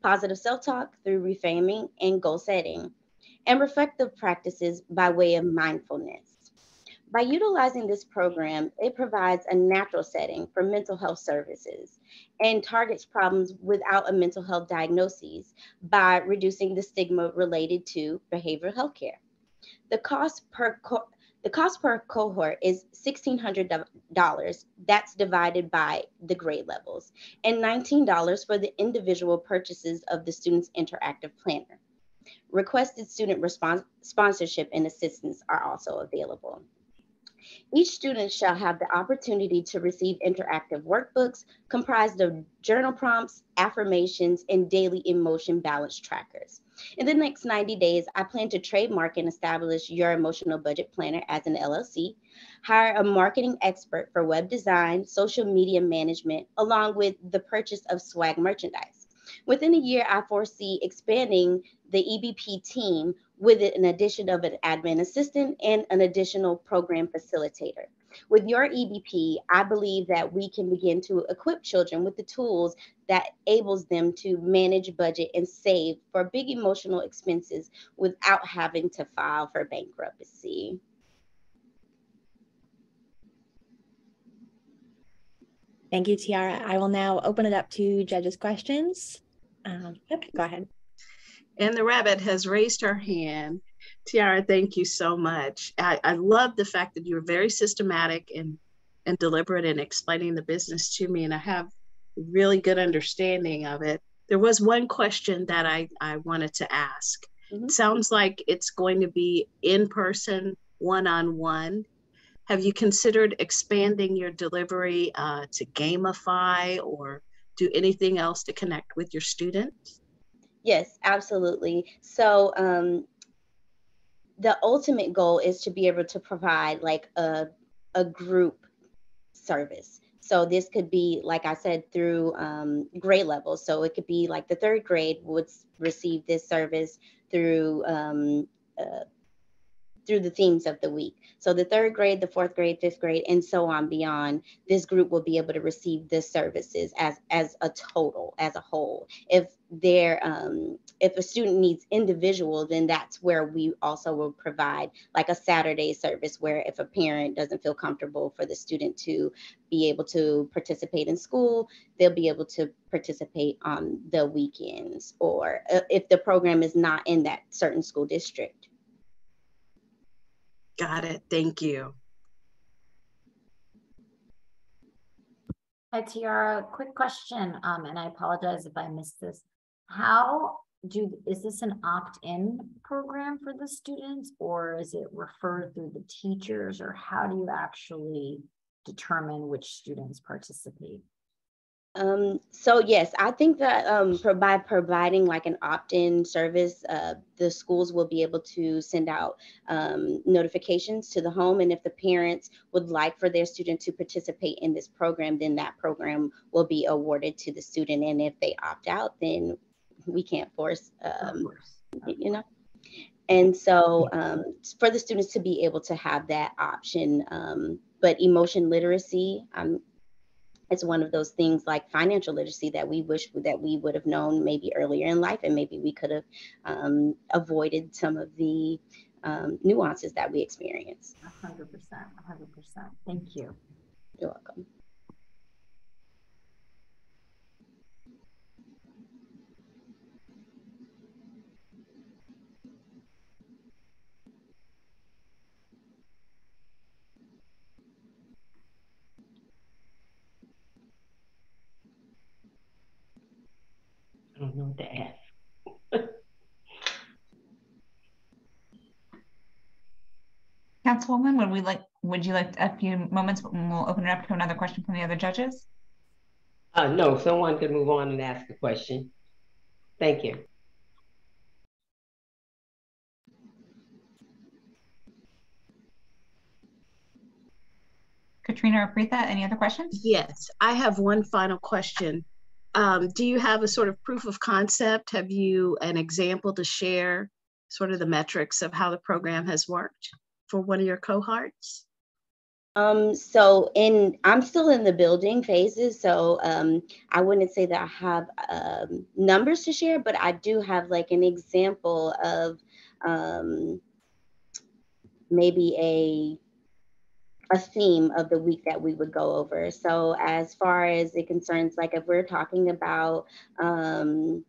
positive self talk through reframing and goal setting, and reflective practices by way of mindfulness. By utilizing this program, it provides a natural setting for mental health services and targets problems without a mental health diagnosis by reducing the stigma related to behavioral health care. The cost per co- the cost per cohort is $1,600. That's divided by the grade levels, and $19 for the individual purchases of the student's interactive planner. Requested student response, sponsorship and assistance are also available. Each student shall have the opportunity to receive interactive workbooks comprised of journal prompts, affirmations, and daily emotion balance trackers. In the next 90 days, I plan to trademark and establish your emotional budget planner as an LLC, hire a marketing expert for web design, social media management, along with the purchase of swag merchandise. Within a year, I foresee expanding the EBP team with an addition of an admin assistant and an additional program facilitator. With your EBP, I believe that we can begin to equip children with the tools that enables them to manage budget and save for big emotional expenses without having to file for bankruptcy. Thank you, Tiara. I will now open it up to judges' questions. Um, go ahead. And the rabbit has raised her hand. Tiara, thank you so much. I, I love the fact that you're very systematic and, and deliberate in explaining the business to me, and I have a really good understanding of it. There was one question that I, I wanted to ask. Mm-hmm. Sounds like it's going to be in person, one on one. have you considered expanding your delivery uh, to gamify or do anything else to connect with your students? Yes, absolutely. So um, the ultimate goal is to be able to provide like a, a group service. So this could be, like I said, through um, grade levels. So it could be like the third grade would receive this service through um, uh, through the themes of the week. So the third grade, the fourth grade, fifth grade, and so on beyond, this group will be able to receive the services as as a total, as a whole. If they're um, if a student needs individual, then that's where we also will provide like a Saturday service where if a parent doesn't feel comfortable for the student to be able to participate in school, they'll be able to participate on the weekends or uh, if the program is not in that certain school district. Got it. Thank you. Hi, Tiara. Quick question, um, and I apologize if I missed this. How do is this an opt-in program for the students, or is it referred through the teachers, or how do you actually determine which students participate? Um, so yes, I think that um, by providing like an opt-in service, uh, the schools will be able to send out um, notifications to the home. And if the parents would like for their student to participate in this program, then that program will be awarded to the student. And if they opt out, then we can't force, um, you know. And so um, for the students to be able to have that option, um, but emotion literacy, I'm it's one of those things like financial literacy that we wish that we would have known maybe earlier in life and maybe we could have um, avoided some of the um, nuances that we experience. 100% 100% thank you. You're welcome don't know what to ask. Councilwoman, would we like, would you like a few moments and we'll open it up to another question from the other judges? Uh, no, someone could move on and ask a question. Thank you. Katrina or Preetha, any other questions? Yes, I have one final question. Um, do you have a sort of proof of concept? Have you an example to share, sort of the metrics of how the program has worked for one of your cohorts? Um, so in I'm still in the building phases, so um, I wouldn't say that I have um, numbers to share, but I do have like an example of um, maybe a a theme of the week that we would go over. So as far as it concerns, like if we're talking about um,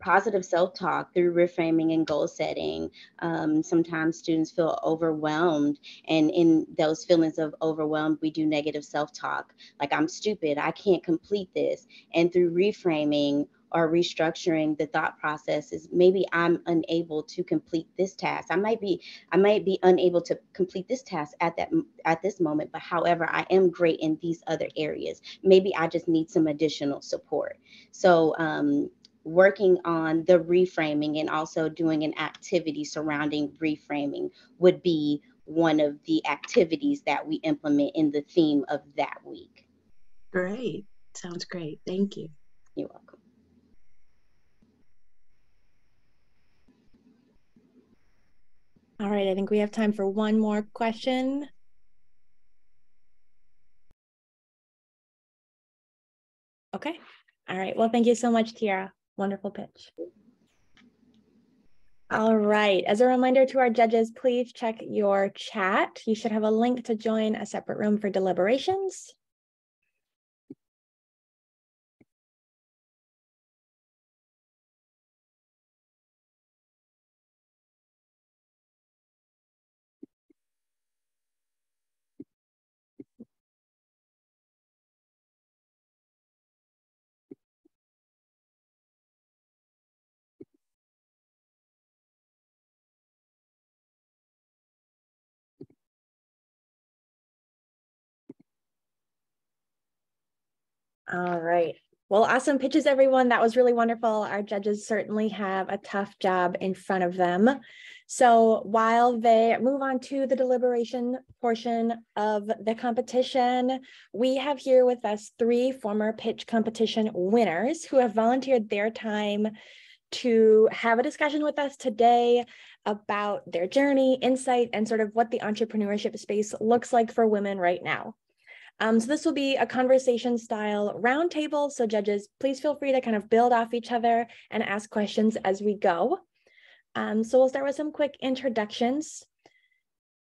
positive self-talk through reframing and goal setting, um, sometimes students feel overwhelmed, and in those feelings of overwhelmed, we do negative self-talk, like I'm stupid, I can't complete this, and through reframing or restructuring the thought process is maybe I'm unable to complete this task. I might be I might be unable to complete this task at that at this moment, but however, I am great in these other areas. Maybe I just need some additional support. So um, working on the reframing and also doing an activity surrounding reframing would be one of the activities that we implement in the theme of that week. Great. Sounds great. Thank you. You're welcome. All right, I think we have time for one more question. Okay. All right. Well, thank you so much, Tiara. Wonderful pitch. All right. As a reminder to our judges, please check your chat. You should have a link to join a separate room for deliberations. All right. Well, awesome pitches, everyone. That was really wonderful. Our judges certainly have a tough job in front of them. So while they move on to the deliberation portion of the competition, we have here with us three former pitch competition winners who have volunteered their time to have a discussion with us today about their journey, insight, and sort of what the entrepreneurship space looks like for women right now. Um, so this will be a conversation style roundtable. So judges, please feel free to kind of build off each other and ask questions as we go. Um, so we'll start with some quick introductions.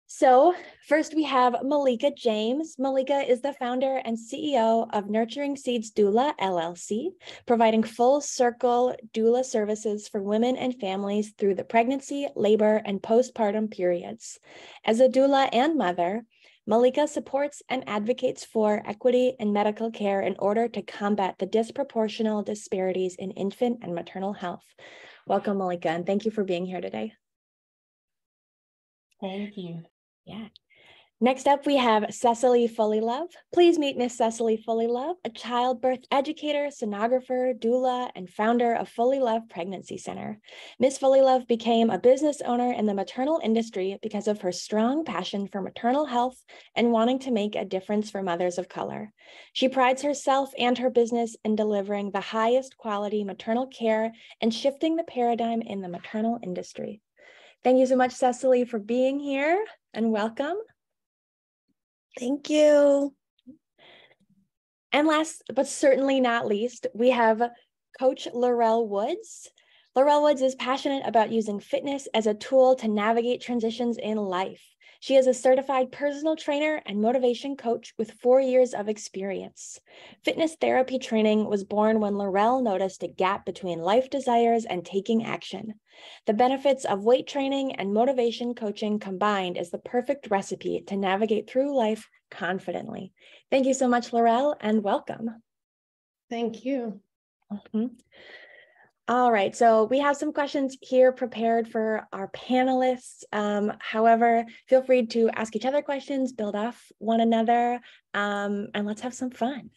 So first we have Malika James. Malika is the founder and CEO of Nurturing Seeds Doula LLC, providing full circle doula services for women and families through the pregnancy, labor, and postpartum periods. As a doula and mother, Malika supports and advocates for equity in medical care in order to combat the disproportional disparities in infant and maternal health. Welcome, Malika, and thank you for being here today. Thank you. Yeah. Next up, we have Cecily Fullylove. Please meet Miss Cecily Fullylove, a childbirth educator, sonographer, doula, and founder of Fullylove Pregnancy Center. Miss Fullylove became a business owner in the maternal industry because of her strong passion for maternal health and wanting to make a difference for mothers of color. She prides herself and her business in delivering the highest quality maternal care and shifting the paradigm in the maternal industry. Thank you so much, Cecily, for being here and welcome. Thank you. And last but certainly not least, we have Coach Laurel Woods. Laurel Woods is passionate about using fitness as a tool to navigate transitions in life. She is a certified personal trainer and motivation coach with four years of experience. Fitness therapy training was born when Laurel noticed a gap between life desires and taking action. The benefits of weight training and motivation coaching combined is the perfect recipe to navigate through life confidently. Thank you so much, Laurel, and welcome. Thank you. Mm -hmm. All right, so we have some questions here prepared for our panelists. Um, however, feel free to ask each other questions, build off one another, um, and let's have some fun.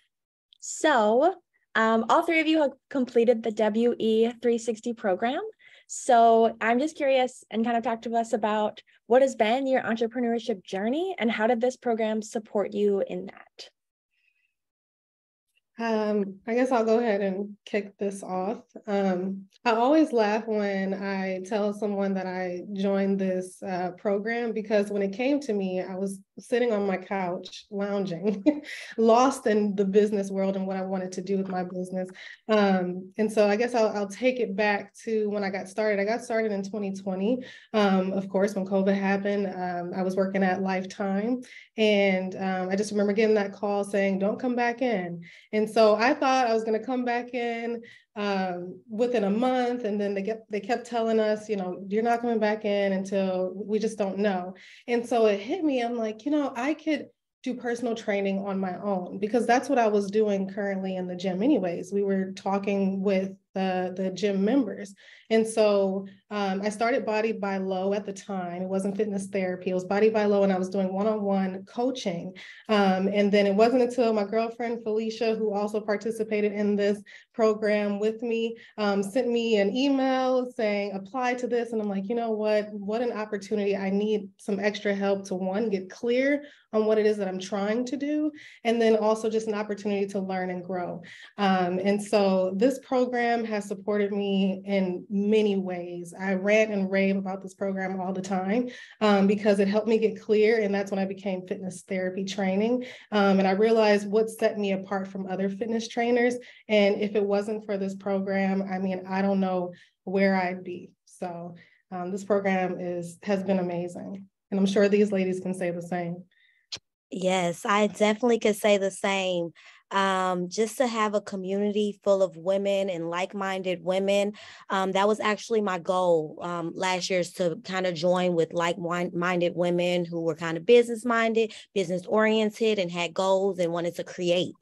So um, all three of you have completed the WE 360 program. So I'm just curious and kind of talk to us about what has been your entrepreneurship journey and how did this program support you in that? Um, I guess I'll go ahead and kick this off. Um, I always laugh when I tell someone that I joined this uh, program because when it came to me, I was sitting on my couch, lounging, lost in the business world and what I wanted to do with my business. Um, and so I guess I'll, I'll, take it back to when I got started. I got started in 2020. Um, of course, when COVID happened, um, I was working at Lifetime. And um, I just remember getting that call saying, don't come back in. And so I thought I was going to come back in um, within a month. And then they kept, they kept telling us, you know, you're not coming back in until we just don't know. And so it hit me. I'm like, you know, I could do personal training on my own because that's what I was doing currently in the gym anyways. We were talking with the, the gym members. And so um, I started Body by Low at the time. It wasn't fitness therapy, it was Body by Low, and I was doing one on one coaching. Um, and then it wasn't until my girlfriend, Felicia, who also participated in this program with me, um, sent me an email saying, apply to this. And I'm like, you know what? What an opportunity. I need some extra help to one, get clear on what it is that I'm trying to do, and then also just an opportunity to learn and grow. Um, and so this program has supported me in many ways. I rant and rave about this program all the time um, because it helped me get clear. And that's when I became fitness therapy training. Um, and I realized what set me apart from other fitness trainers. And if it wasn't for this program, I mean, I don't know where I'd be. So um, this program is has been amazing. And I'm sure these ladies can say the same. Yes, I definitely could say the same um, just to have a community full of women and like-minded women. Um, that was actually my goal um, last year is to kind of join with like-minded women who were kind of business-minded, business-oriented, and had goals and wanted to create.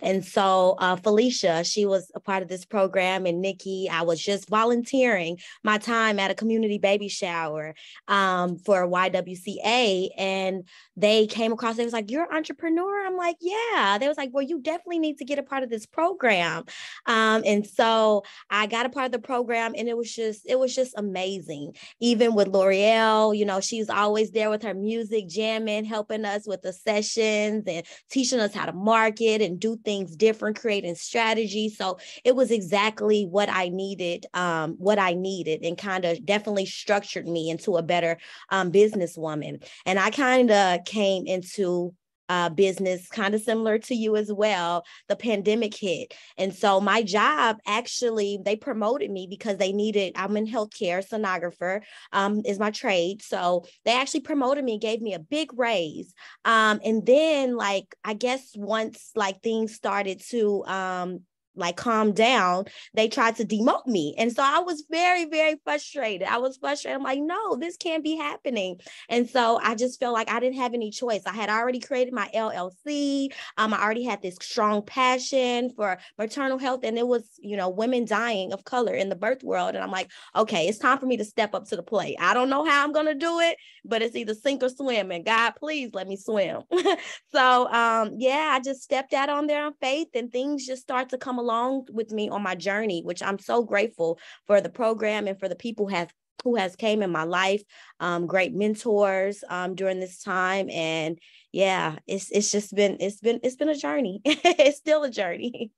And so uh, Felicia, she was a part of this program, and Nikki, I was just volunteering my time at a community baby shower um, for YWCA, and they came across. They was like, "You're an entrepreneur." I'm like, "Yeah." They was like, "Well, you." Definitely need to get a part of this program. Um, and so I got a part of the program and it was just, it was just amazing. Even with Laurel, you know, she's always there with her music, jamming, helping us with the sessions and teaching us how to market and do things different, creating strategy. So it was exactly what I needed, um, what I needed and kind of definitely structured me into a better um, businesswoman. And I kind of came into uh, business, kind of similar to you as well. The pandemic hit. And so my job actually, they promoted me because they needed, I'm in healthcare, sonographer um, is my trade. So they actually promoted me, gave me a big raise. Um, and then, like, I guess once like things started to um, like calm down, they tried to demote me. And so I was very, very frustrated. I was frustrated. I'm like, no, this can't be happening. And so I just felt like I didn't have any choice. I had already created my LLC. Um, I already had this strong passion for maternal health, and it was, you know, women dying of color in the birth world. And I'm like, okay, it's time for me to step up to the plate. I don't know how I'm gonna do it, but it's either sink or swim. And God, please let me swim. so um, yeah, I just stepped out on there on faith, and things just start to come along with me on my journey, which I'm so grateful for the program and for the people who have who has came in my life, um, great mentors um, during this time, and yeah, it's it's just been it's been it's been a journey. it's still a journey.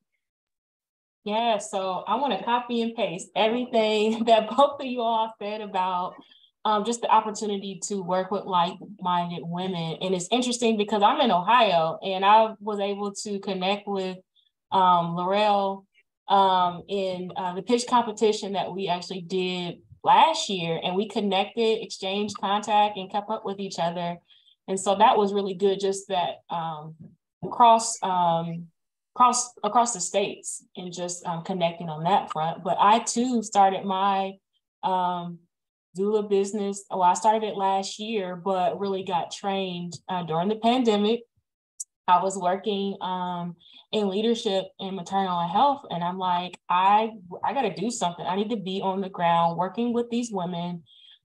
Yeah, so I want to copy and paste everything that both of you all said about um, just the opportunity to work with like-minded women. And it's interesting because I'm in Ohio and I was able to connect with um, Laurel um, in uh, the pitch competition that we actually did last year, and we connected, exchanged contact, and kept up with each other. And so that was really good. Just that um, across um, across across the states, and just um, connecting on that front. But I too started my um, doula business. Well, I started it last year, but really got trained uh, during the pandemic. I was working um, in leadership in maternal health, and I'm like, I I got to do something. I need to be on the ground working with these women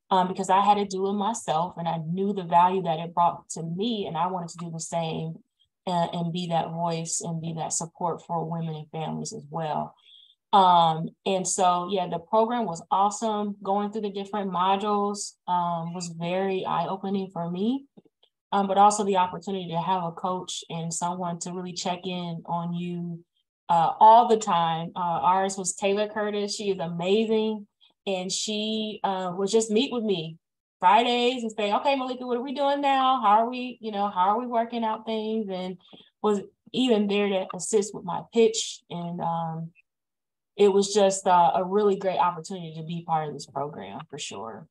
um, because I had to do it myself, and I knew the value that it brought to me, and I wanted to do the same and, and be that voice and be that support for women and families as well. Um, and so, yeah, the program was awesome. Going through the different modules um, was very eye opening for me um, but also the opportunity to have a coach and someone to really check in on you uh, all the time. Uh, ours was Taylor Curtis. She is amazing. And she uh, would just meet with me Fridays and say, okay, Malika, what are we doing now? How are we, you know, how are we working out things? And was even there to assist with my pitch. And um, it was just uh, a really great opportunity to be part of this program for sure.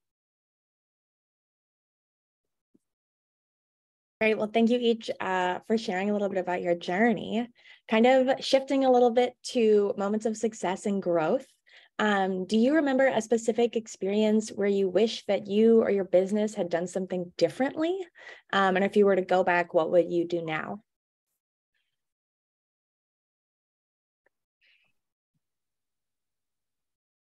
Great. Well, thank you each uh, for sharing a little bit about your journey. Kind of shifting a little bit to moments of success and growth. Um, do you remember a specific experience where you wish that you or your business had done something differently? Um, and if you were to go back, what would you do now?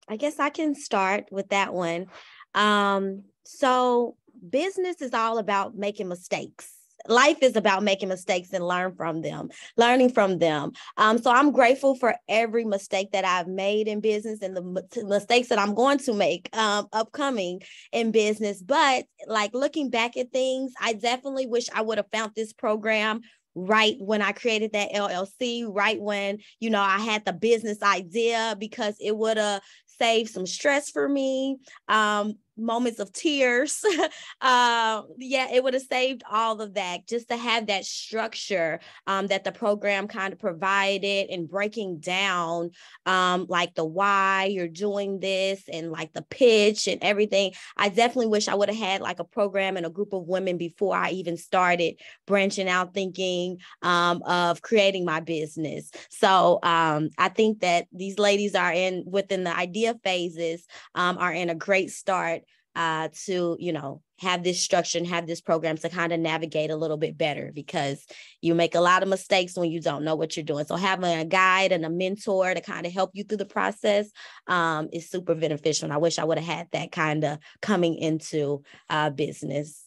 I guess I can start with that one. Um, so business is all about making mistakes. Life is about making mistakes and learn from them learning from them. Um, so i'm grateful for every mistake that i've made in business and the mistakes that i'm going to make um, upcoming in business. But like looking back at things i definitely wish i would have found this program right when I created that LLC, right when, you know, I had the business idea because it would have saved some stress for me. Um, moments of tears. uh, yeah, it would have saved all of that just to have that structure um, that the program kind of provided and breaking down um, like the why you're doing this and like the pitch and everything. I definitely wish I would have had like a program and a group of women before I even started branching out, thinking um, of creating my business. So um, I think that these ladies are in within the idea phases um, are in a great start uh, to you know have this structure and have this program to kind of navigate a little bit better because you make a lot of mistakes when you don't know what you're doing so having a guide and a mentor to kind of help you through the process um, is super beneficial and i wish i would have had that kind of coming into uh, business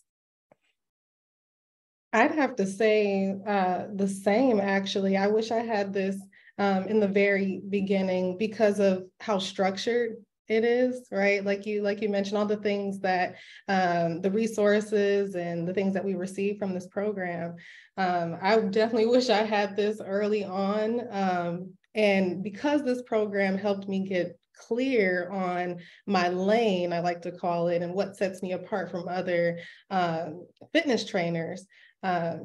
I'd have to say uh, the same, actually. I wish I had this um, in the very beginning because of how structured it is right? Like you like you mentioned all the things that um, the resources and the things that we receive from this program. Um, i definitely wish i had this early on um, and because this program helped me get clear on my lane i like to call it and what sets me apart from other um, fitness trainers uh,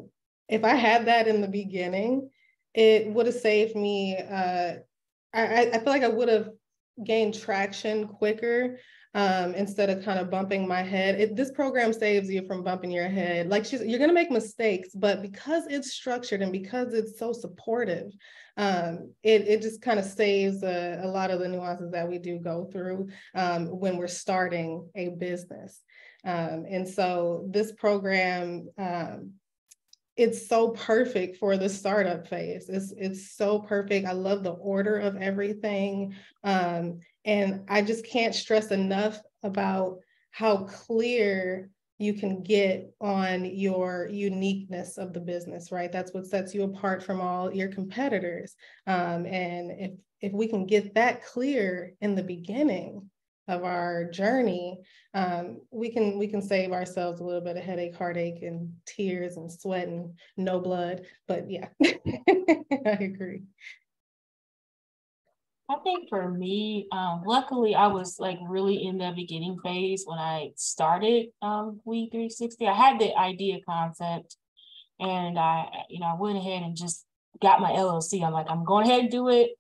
if i had that in the beginning it would have saved me uh, I, I feel like I would have gain traction quicker um, instead of kind of bumping my head. It, this program saves you from bumping your head. Like she's, you're going to make mistakes, but because it's structured and because it's so supportive, um, it, it just kind of saves a, a, lot of the nuances that we do go through um, when we're starting a business. Um, and so this program um, it's so perfect for the startup phase. It's it's so perfect. I love the order of everything. Um, and I just can't stress enough about how clear you can get on your uniqueness of the business, right? That's what sets you apart from all your competitors. Um, and if if we can get that clear in the beginning, of our journey, um, we can we can save ourselves a little bit of headache, heartache, and tears and sweat and no blood. But yeah, I agree. I think for me, um, luckily I was like really in the beginning phase when I started um, WE360. I had the idea concept, and I, you know, I went ahead and just got my LLC. I'm like, I'm going ahead and do it,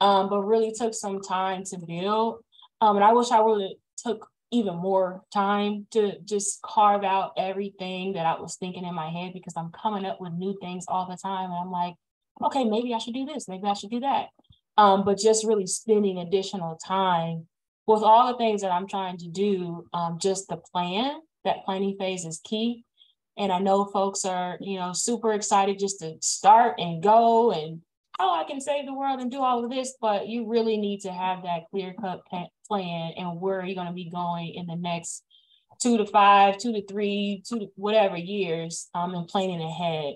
um, but really took some time to build. Um, and I wish I would have took even more time to just carve out everything that I was thinking in my head because I'm coming up with new things all the time. And I'm like, okay, maybe I should do this, maybe I should do that. Um, but just really spending additional time with all the things that I'm trying to do, um, just the plan, that planning phase is key. And I know folks are, you know, super excited just to start and go and oh, I can save the world and do all of this, but you really need to have that clear cut plan and where are you going to be going in the next two to five, two to three, two to whatever years, um, and planning ahead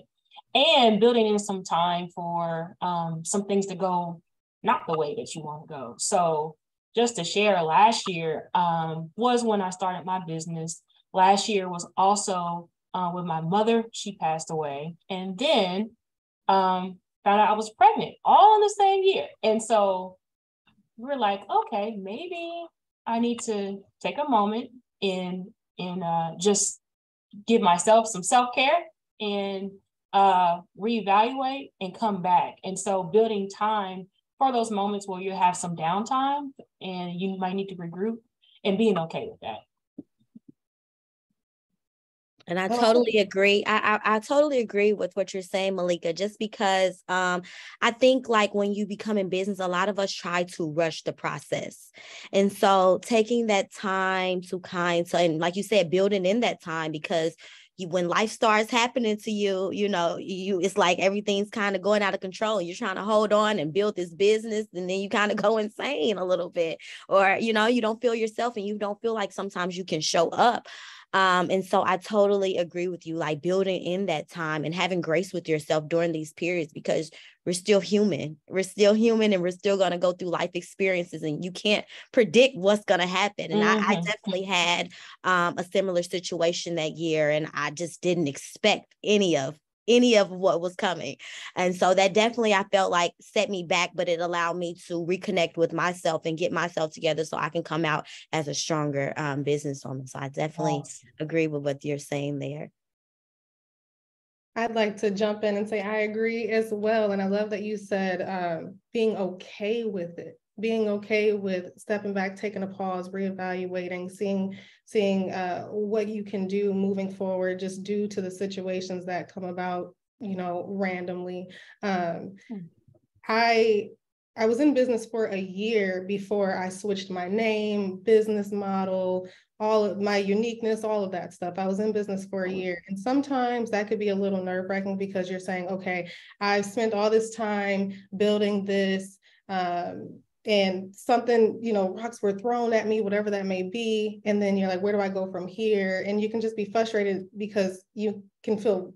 and building in some time for um, some things to go not the way that you want to go. So just to share, last year um, was when I started my business. Last year was also uh, with my mother. She passed away, and then um, found out I was pregnant all in the same year. And so we're like, okay, maybe I need to take a moment and and uh, just give myself some self care and uh, reevaluate and come back. And so building time for those moments where you have some downtime and you might need to regroup and being okay with that. And I totally agree. I, I, I totally agree with what you're saying, Malika. Just because um, I think like when you become in business, a lot of us try to rush the process, and so taking that time to kind to and like you said, building in that time because you, when life starts happening to you, you know, you it's like everything's kind of going out of control. You're trying to hold on and build this business, and then you kind of go insane a little bit, or you know, you don't feel yourself, and you don't feel like sometimes you can show up. Um, and so I totally agree with you, like building in that time and having grace with yourself during these periods because we're still human. We're still human and we're still going to go through life experiences and you can't predict what's going to happen. And mm-hmm. I, I, definitely had um, a similar situation that year and I just didn't expect any of any of what was coming. And so that definitely I felt like set me back, but it allowed me to reconnect with myself and get myself together so I can come out as a stronger um, business owner. So I definitely yes. agree with what you're saying there. I'd like to jump in and say I agree as well. And I love that you said um, being okay with it being okay with stepping back, taking a pause, reevaluating, seeing seeing uh, what you can do moving forward, just due to the situations that come about, you know, randomly. Um, hmm. I I was in business for a year before I switched my name, business model, all of my uniqueness, all of that stuff. I was in business for a year. And sometimes that could be a little nerve wracking because you're saying, okay, I've spent all this time building this. Um, and something, you know, rocks were thrown at me, whatever that may be. And then you're like, where do I go from here? And you can just be frustrated because you can feel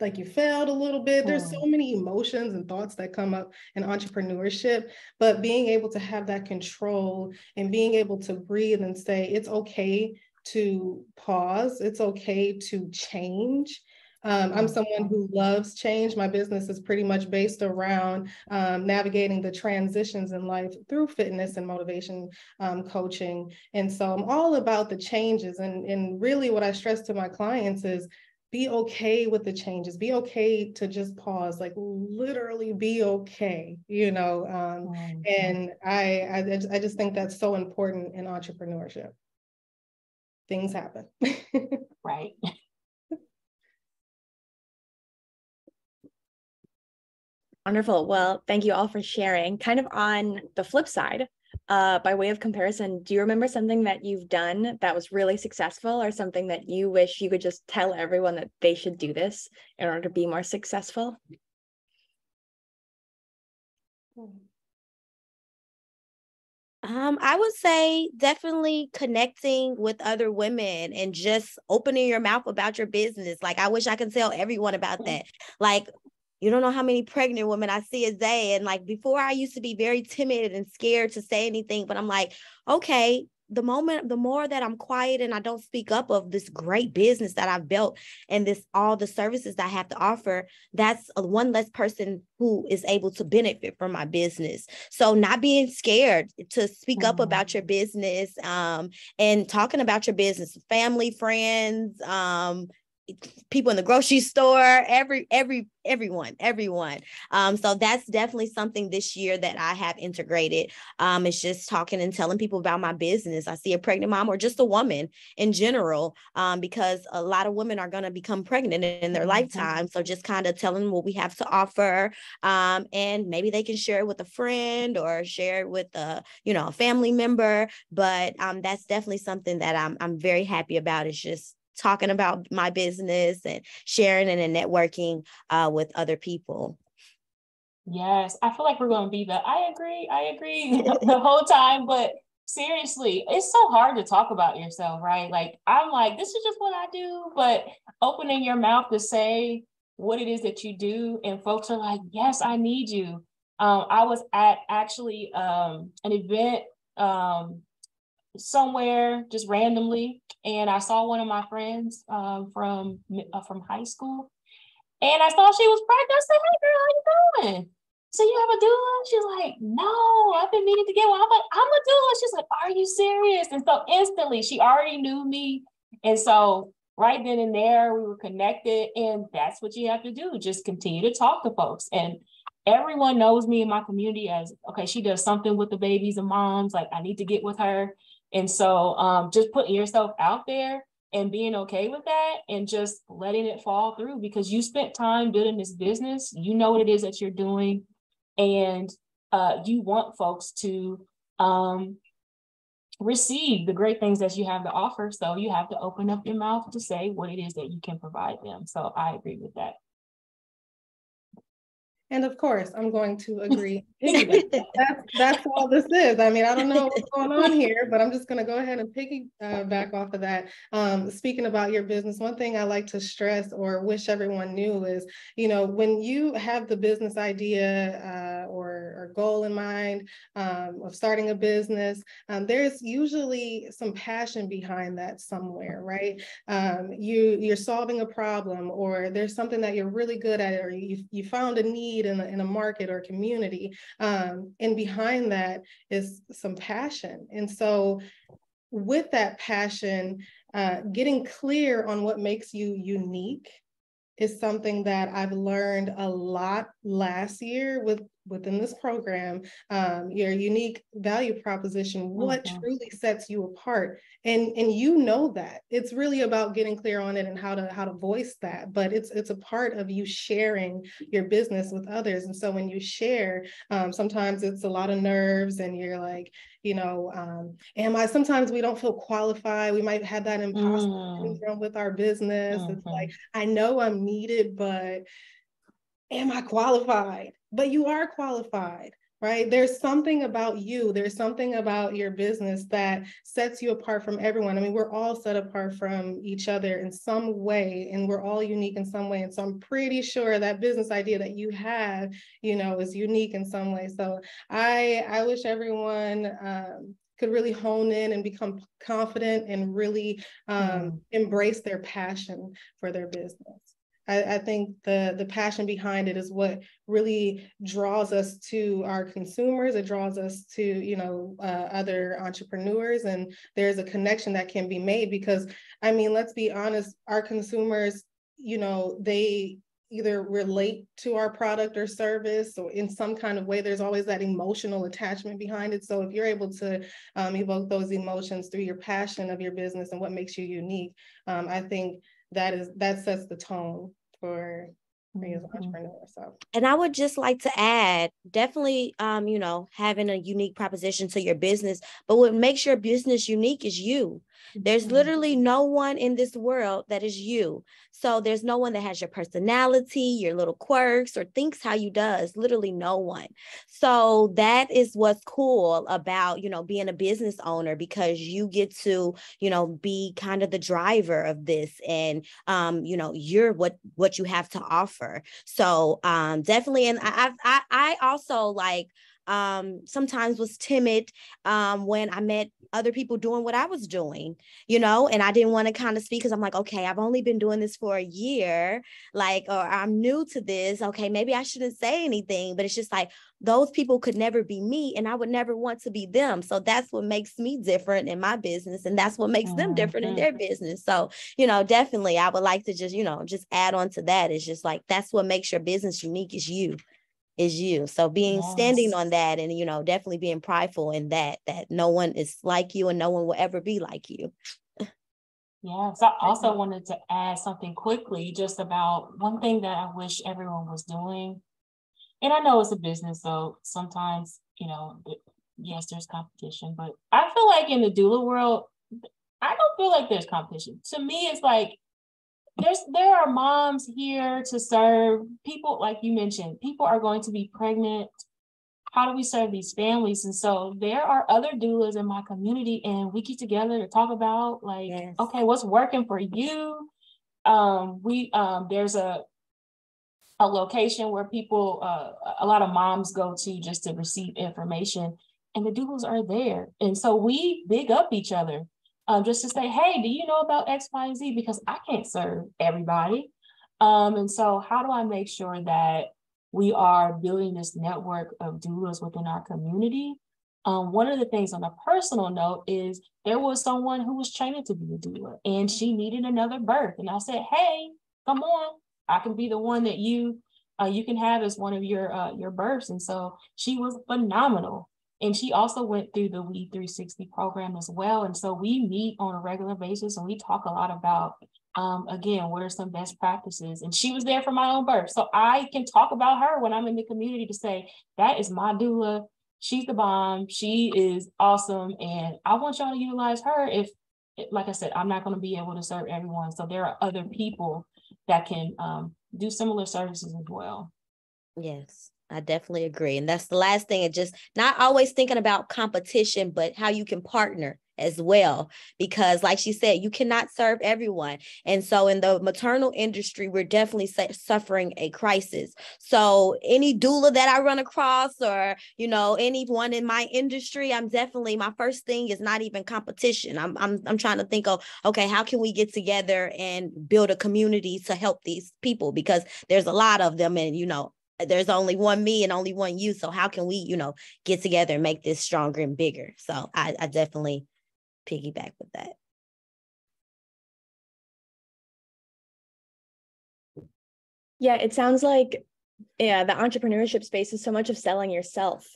like you failed a little bit. There's so many emotions and thoughts that come up in entrepreneurship, but being able to have that control and being able to breathe and say, it's okay to pause, it's okay to change. Um, I'm someone who loves change. My business is pretty much based around um, navigating the transitions in life through fitness and motivation um, coaching. And so I'm all about the changes. And, and really, what I stress to my clients is be okay with the changes be okay to just pause like literally be okay you know um, mm-hmm. and I, I just, I just think that's so important in entrepreneurship things happen right Wonderful. Well, thank you all for sharing. Kind of on the flip side, uh, by way of comparison, do you remember something that you've done that was really successful or something that you wish you could just tell everyone that they should do this in order to be more successful? Um, I would say definitely connecting with other women and just opening your mouth about your business. Like I wish I could tell everyone about that. Like you don't know how many pregnant women I see a day. And like before, I used to be very timid and scared to say anything, but I'm like, okay, the moment, the more that I'm quiet and I don't speak up of this great business that I've built and this all the services that I have to offer, that's a one less person who is able to benefit from my business. So not being scared to speak mm-hmm. up about your business um, and talking about your business, family, friends, um, people in the grocery store every every everyone everyone. Um so that's definitely something this year that i have integrated. Um it's just talking and telling people about my business. I see a pregnant mom or just a woman in general um because a lot of women are going to become pregnant in their mm-hmm. lifetime. So just kind of telling what we have to offer um and maybe they can share it with a friend or share it with a you know a family member. But um that's definitely something that i'm i'm very happy about. It's just talking about my business and sharing and networking uh, with other people. Yes, I feel like we're going to be the I agree, I agree the whole time, but seriously, it's so hard to talk about yourself, right? Like I'm like this is just what I do, but opening your mouth to say what it is that you do and folks are like, "Yes, I need you." Um, I was at actually um, an event um, somewhere just randomly, and I saw one of my friends um, from uh, from high school, and I saw she was pregnant. I said, "Hey, girl, how you doing?" So you have a doula? She's like, "No, I've been meaning to get one." I'm like, "I'm a doula." She's like, "Are you serious?" And so instantly, she already knew me, and so right then and there, we were connected, and that's what you have to do. Just continue to talk to folks and everyone knows me in my community as okay she does something with the babies and moms like i need to get with her and so um, just putting yourself out there and being okay with that and just letting it fall through because you spent time building this business, you know what it is that you're doing, and uh, you want folks to um, receive the great things that you have to offer. So you have to open up your mouth to say what it is that you can provide them. So I agree with that. And of course, I'm going to agree. that's, that's all this is. I mean, I don't know what's going on here, but I'm just going to go ahead and piggyback off of that. Um, speaking about your business, one thing I like to stress or wish everyone knew is, you know, when you have the business idea uh, or, or, goal in mind um, of starting a business, um, there's usually some passion behind that somewhere, right? Um, you you're solving a problem, or there's something that you're really good at, or you you found a need need in a, in a market or community. Um, and behind that is some passion. And so with that passion, uh, getting clear on what makes you unique is something that I've learned a lot last year with within this program, um, your unique value proposition, what mm-hmm. truly sets you apart. And, and you know that. It's really about getting clear on it and how to how to voice that. But it's it's a part of you sharing your business with others. And so when you share, um, sometimes it's a lot of nerves and you're like, you know, um, am I sometimes we don't feel qualified. We might have that imposter mm. syndrome with our business. Mm-hmm. It's like, I know I'm needed, but am I qualified? But you are qualified. right? There's something about you, there's something about your business that sets you apart from everyone. I mean, we're all set apart from each other in some way, and we're all unique in some way. And so I'm pretty sure that business idea that you have, you know, is unique in some way. So I I wish everyone um, could really hone in and become confident and really um, mm. embrace their passion for their business. I, I, think the the passion behind it is what really draws us to our consumers. It draws us to you know uh, other entrepreneurs, and there's a connection that can be made because I mean, let's be honest, our consumers, you know, they either relate to our product or service or in some kind of way there's always that emotional attachment behind it so if you're able to um, evoke those emotions through your passion of your business and what makes you unique um, i think that is that sets the tone for me as an entrepreneur. So and I would just like to add, definitely um, you know, having a unique proposition to your business, but what makes your business unique is you. There's mm-hmm. literally no one in this world that is you. So there's no one that has your personality, your little quirks, or thinks how you does. Literally no one. So that is what's cool about, you know, being a business owner because you get to, you know, be kind of the driver of this and um, you know, you're what what you have to offer. So um definitely and I I I also like um, sometimes was timid um, when I met other people doing what I was doing, you know, and I didn't want to kind of speak because I'm like, okay, I've only been doing this for a year, like, or I'm new to this. Okay, maybe I shouldn't say anything, but it's just like those people could never be me and I would never want to be them. So that's what makes me different in my business. And that's what makes mm-hmm. them different in their business. So, you know, definitely I would like to just, you know, just add on to that. It's just like that's what makes your business unique is you is you. So being yes. standing on that and you know definitely being prideful in that that no one is like you and no one will ever be like you. Yes, I also wanted to add something quickly just about one thing that I wish everyone was doing. And I know it's a business, so sometimes, you know, yes, there's competition, but I feel like in the doula world, I don't feel like there's competition. To me, it's like there's there are moms here to serve. People like you mentioned people are going to be pregnant. How do we serve these families? And so there are other doulas in my community and we get together to talk about like yes. okay what's working for you? Um we um there's a a location where people uh, a lot of moms go to just to receive information and the doulas are there. And so we big up each other um, just to say, hey, do you know about X, Y, and Z? Because I can't serve everybody. Um, and so, how do I make sure that we are building this network of doulas within our community? Um, one of the things on a personal note is there was someone who was training to be a doula and she needed another birth. And I said, hey, come on, I can be the one that you uh, you can have as one of your uh, your births. And so she was phenomenal. And she also went through the WE360 program as well. And so we meet on a regular basis and we talk a lot about, um, again, what are some best practices? And she was there for my own birth. So I can talk about her when I'm in the community to say, that is my doula. She's the bomb. She is awesome. And I want y'all to utilize her if, like I said, I'm not going to be able to serve everyone. So there are other people that can um, do similar services as well. Yes. I definitely agree. And that's the last thing. It just not always thinking about competition, but how you can partner as well. Because, like she said, you cannot serve everyone. And so, in the maternal industry, we're definitely suffering a crisis. So, any doula that I run across, or, you know, anyone in my industry, I'm definitely, my first thing is not even competition. I'm, I'm, I'm trying to think of, okay, how can we get together and build a community to help these people? Because there's a lot of them. And, you know, there's only one me and only one you. So how can we, you know, get together and make this stronger and bigger? So I, I definitely piggyback with that. Yeah, it sounds like yeah, the entrepreneurship space is so much of selling yourself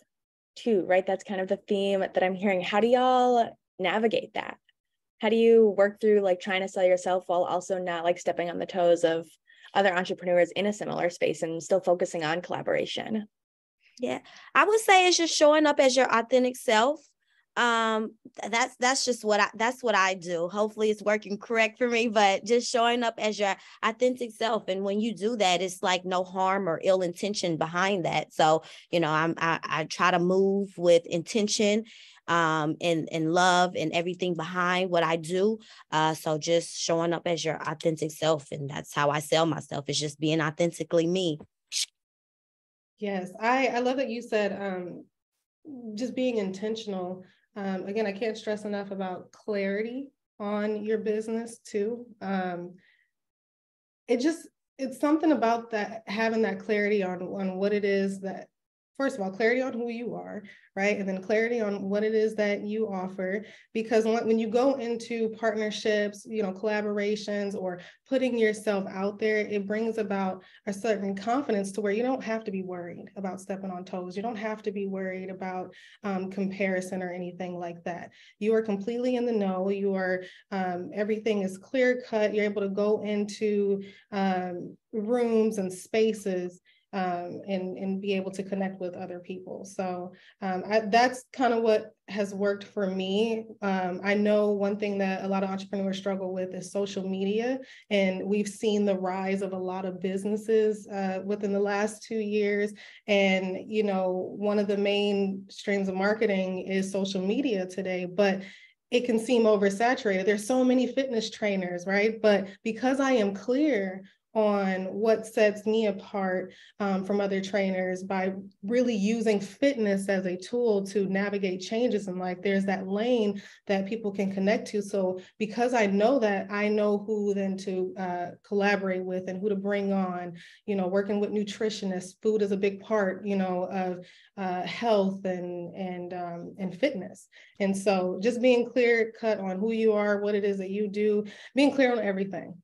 too, right? That's kind of the theme that I'm hearing. How do y'all navigate that? How do you work through like trying to sell yourself while also not like stepping on the toes of other entrepreneurs in a similar space and still focusing on collaboration? Yeah, I would say it's just showing up as your authentic self. um that's that's just what i that's what i do hopefully it's working correct for me but just showing up as your authentic self and when you do that it's like no harm or ill intention behind that so you know i'm i, I try to move with intention um and and love and everything behind what i do uh so just showing up as your authentic self and that's how i sell myself is just being authentically me yes i i love that you said um just being intentional um, again, I can't stress enough about clarity on your business too. Um, it just, it's something about that, having that clarity on, on what it is that first of all, clarity on who you are, right? And then clarity on what it is that you offer. Because when you go into partnerships, you know, collaborations or putting yourself out there, it brings about a certain confidence to where you don't have to be worried about stepping on toes. You don't have to be worried about um, comparison or anything like that. You are completely in the know. You are, um, everything is clear cut. You're able to go into um, rooms and spaces um, and and be able to connect with other people. So um, I, that's kind of what has worked for me. Um, I know one thing that a lot of entrepreneurs struggle with is social media, and we've seen the rise of a lot of businesses uh, within the last two years. And you know, one of the main streams of marketing is social media today, but it can seem oversaturated. There's so many fitness trainers, right? But because I am clear on what sets me apart um, from other trainers by really using fitness as a tool to navigate changes in life. There's that lane that people can connect to. So because I know that, I know who then to uh, collaborate with and who to bring on. You know, working with nutritionists, food is a big part. You know, of uh, health and and um, and fitness. And so just being clear cut on who you are, what it is that you do, being clear on everything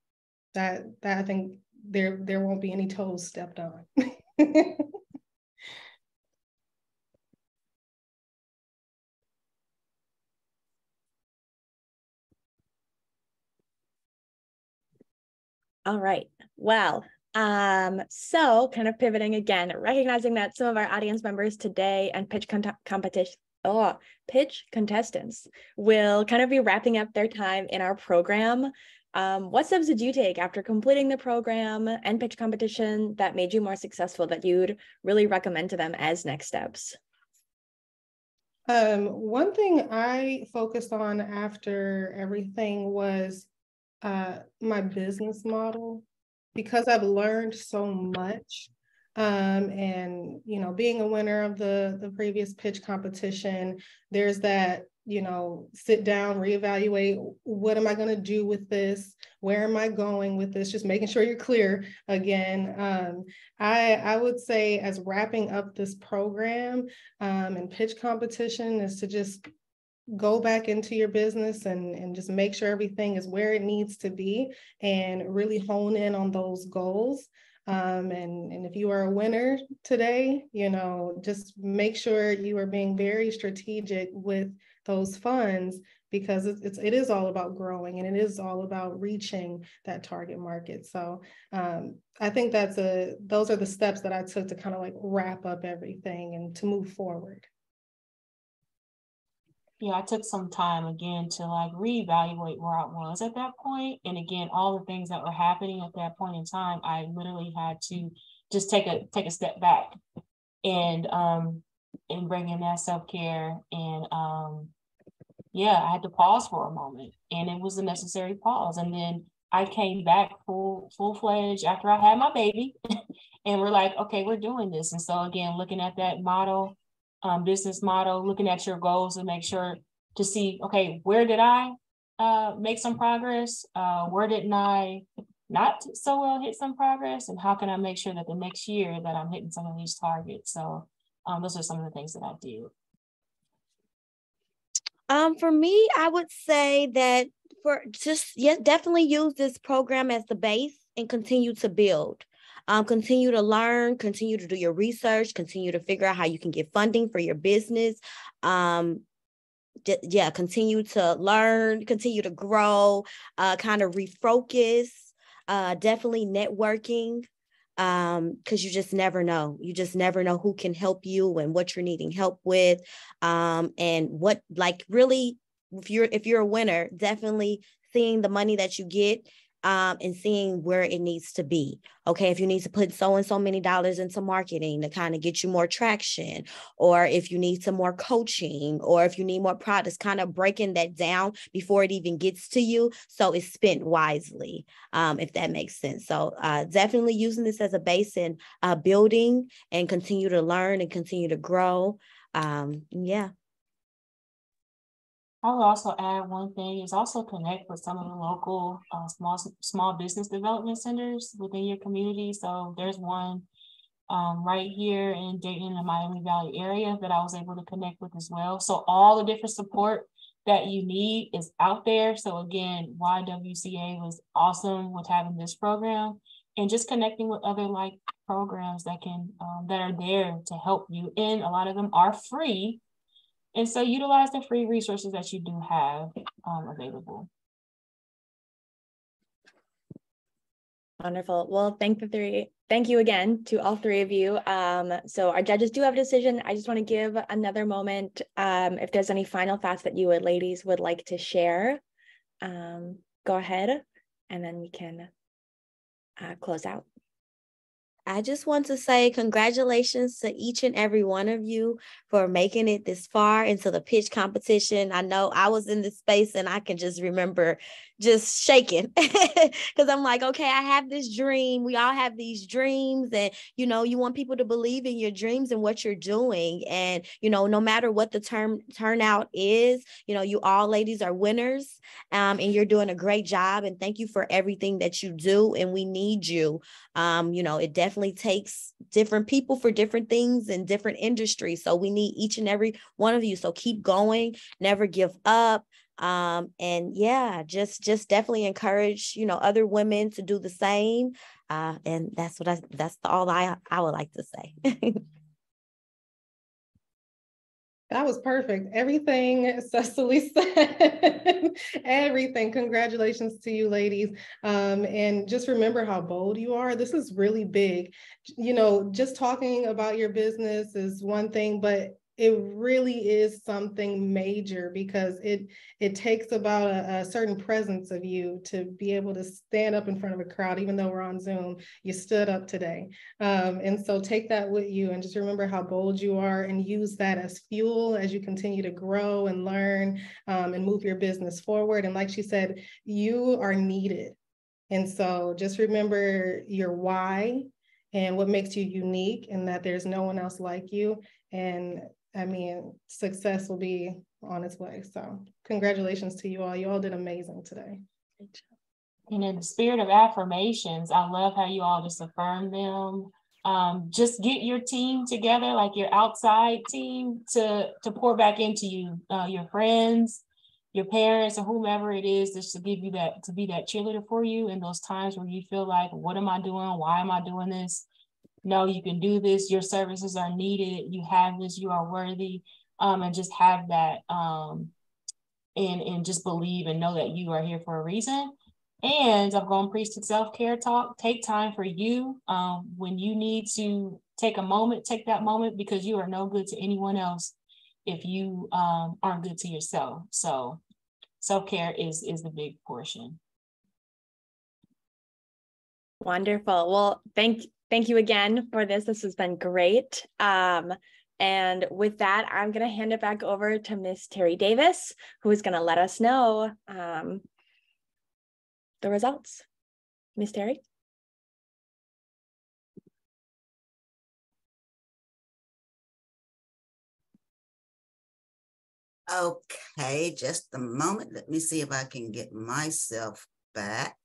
that that I think there there won't be any toes stepped on. All right. Well, um, so kind of pivoting again, recognizing that some of our audience members today and pitch competition oh, pitch contestants will kind of be wrapping up their time in our program. Um, what steps did you take after completing the program and pitch competition that made you more successful that you'd really recommend to them as next steps? Um, one thing I focused on after everything was uh, my business model because I've learned so much. Um, and you know, being a winner of the the previous pitch competition, there's that you know, sit down, reevaluate what am I going to do with this? Where am I going with this? Just making sure you're clear again. Um, I, I would say, as wrapping up this program um, and pitch competition, is to just go back into your business and, and just make sure everything is where it needs to be and really hone in on those goals. Um, and, and if you are a winner today, you know, just make sure you are being very strategic with those funds because it's, it's it is all about growing and it is all about reaching that target market. So um, i think that's a those are the steps that i took to kind of like wrap up everything and to move forward. Yeah i took some time again to like reevaluate where i was at that point. And again all the things that were happening at that point in time i literally had to just take a take a step back and um and bring in that self-care and um yeah, I had to pause for a moment and it was a necessary pause. And then I came back full full fledged after I had my baby and we're like, okay, we're doing this. And so again, looking at that model, um, business model, looking at your goals and make sure to see, okay, where did I uh, make some progress? Uh, where didn't I not so well hit some progress? And how can I make sure that the next year that I'm hitting some of these targets? So um, those are some of the things that I do. Um, for me, I would say that for just yes, definitely use this program as the base and continue to build. Um, continue to learn, continue to do your research, continue to figure out how you can get funding for your business. Um, yeah, continue to learn, continue to grow, uh, kind of refocus, uh, definitely networking um because you just never know. You just never know who can help you and what you're needing help with um and what like really if you're if you're a winner definitely seeing the money that you get um, and seeing where it needs to be. Okay, if you need to put so and so many dollars into marketing to kind of get you more traction, or if you need some more coaching, or if you need more products, kind of breaking that down before it even gets to you. So it's spent wisely, um, if that makes sense. So uh, definitely using this as a base in uh, building and continue to learn and continue to grow. Um, yeah. I would also add one thing is also connect with some of the local uh, small small business development centers within your community. So there's one um, right here in Dayton the Miami Valley area that I was able to connect with as well. So all the different support that you need is out there. So again, YWCA was awesome with having this program and just connecting with other like programs that can um, that are there to help you. And a lot of them are free and so utilize the free resources that you do have um, available. Wonderful. Well, thank the three. Thank you again to all three of you. Um, so our judges do have a decision. I just want to give another moment. Um, if there's any final thoughts that you would ladies would like to share, um, go ahead and then we can uh, close out. I just want to say congratulations to each and every one of you for making it this far into the pitch competition. I know I was in this space and I can just remember just shaking because I'm like, okay, I have this dream. We all have these dreams, and you know, you want people to believe in your dreams and what you're doing. And you know, no matter what the term turnout is, you know, you all ladies are winners, um, and you're doing a great job. And thank you for everything that you do. And we need you. Um, you know, it definitely takes different people for different things in different industries. So we need each and every one of you. So keep going, never give up um and yeah just just definitely encourage you know other women to do the same uh and that's what i that's all i i would like to say That was perfect. Everything Cecily said, everything. Congratulations to you, ladies. Um, and just remember how bold you are. This is really big. You know, just talking about your business is one thing, but it really is something major because it it takes about a, a, certain presence of you to be able to stand up in front of a crowd even though we're on zoom you stood up today. Um, and so take that with you and just remember how bold you are and use that as fuel as you continue to grow and learn um, and move your business forward. And like she said you are needed. And so just remember your why and what makes you unique and that there's no one else like you. And I mean, success will be on its way. So, congratulations to you all. You all did amazing today. And in the spirit of affirmations, I love how you all just affirm them. Um, just get your team together, like your outside team, to to pour back into you, uh, your friends, your parents, or whomever it is, just to give you that to be that cheerleader for you in those times where you feel like, what am I doing? Why am I doing this? No, you can do this, your services are needed, you have this, you are worthy, um, and just have that um, and, and just believe and know that you are here for a reason. And I'm going to preach the self-care talk. Take time for you. Um, when you need to take a moment, take that moment because you are no good to anyone else if you um, aren't good to yourself. So self-care is is the big portion. Wonderful. Well, thank thank you again for this. This has been great. Um, and with that, I'm going to hand it back over to Miss Terry Davis, who is going to let us know um, the results. Miss Terry? Okay, just a moment. Let me see if I can get myself back.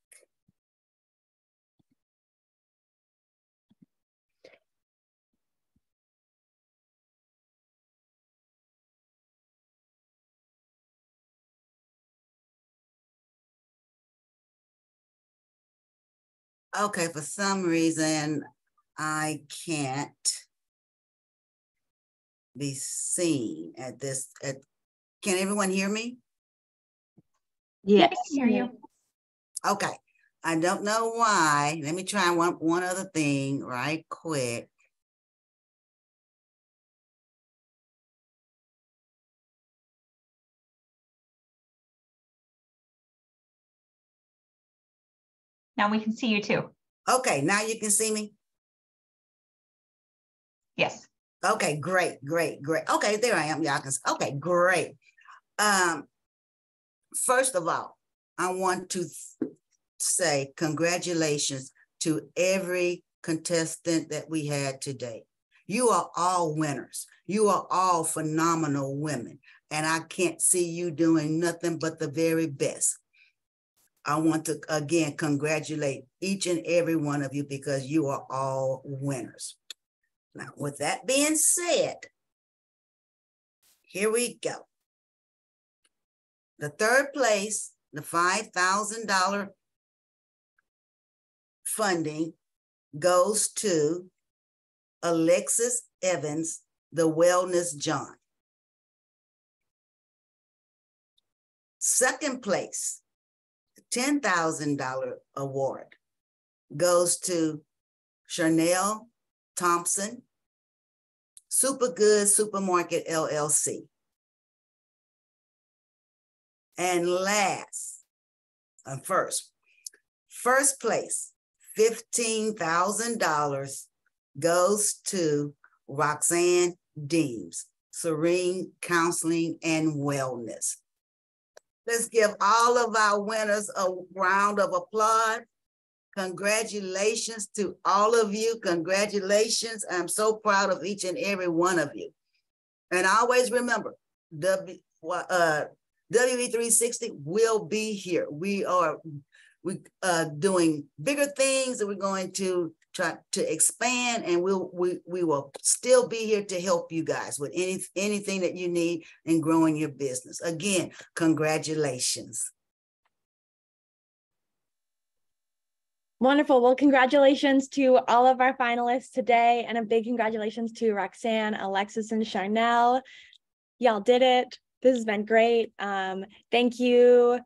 Okay, for some reason, I can't be seen at this. At, can everyone hear me? Yes. I hear you. Okay. I don't know why. Let me try one, one other thing right quick. Now we can see you too. Okay, now you can see me? Yes. Okay, great, great, great. Okay, there I am. Y'all okay, great. Um, first of all, I want to say congratulations to every contestant that we had today. You are all winners. You are all phenomenal women. And I can't see you doing nothing but the very best. I want to again congratulate each and every one of you because you are all winners. Now, with that being said, here we go. The third place, the $5,000 funding goes to Alexis Evans, the Wellness Jawn. Second place, $10,000 award goes to Chanel Thompson, Super Good Supermarket LLC. And last, and first, first place, $15,000 goes to Roxanne Deems, Serene Counseling and Wellness. Let's give all of our winners a round of applause. Congratulations to all of you. Congratulations. I'm so proud of each and every one of you. And always remember, w, uh, WV360 will be here. We are we uh, doing bigger things and we're going to try to expand and we'll we, we will still be here to help you guys with any anything that you need in growing your business again congratulations Wonderful. Well, congratulations to all of our finalists today, and a big congratulations to Roxanne, Alexis, and Charnel. Y'all did it. This has been great. Um, thank you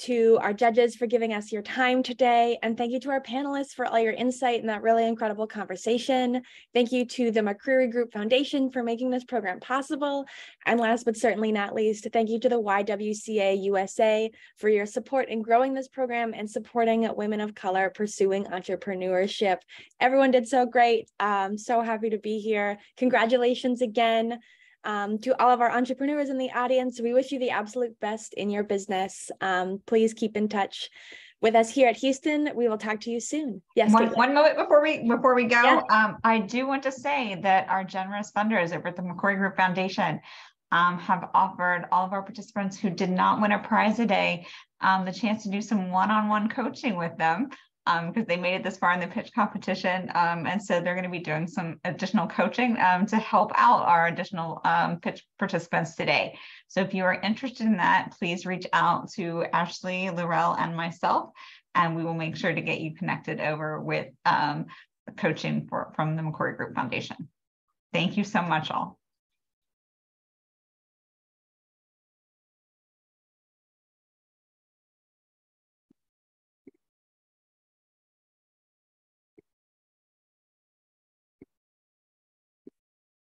to our judges for giving us your time today. And thank you to our panelists for all your insight and that really incredible conversation. Thank you to the McCreary Group Foundation for making this program possible. And last but certainly not least, thank you to the YWCA USA for your support in growing this program and supporting women of color pursuing entrepreneurship. Everyone did so great. I'm so happy to be here. Congratulations again. Um, to all of our entrepreneurs in the audience, we wish you the absolute best in your business. Um, please keep in touch with us here at Houston. We will talk to you soon. Yes. One, one moment before we before we go, yeah. um, I do want to say that our generous funders over at the McCoy Group Foundation um, have offered all of our participants who did not win a prize today um, the chance to do some one-on-one coaching with them because um, they made it this far in the pitch competition. Um, and so they're going to be doing some additional coaching um, to help out our additional um, pitch participants today. So if you are interested in that, please reach out to Ashley, Laurel, and myself, and we will make sure to get you connected over with um, coaching for, from the McCoy Group Foundation. Thank you so much all.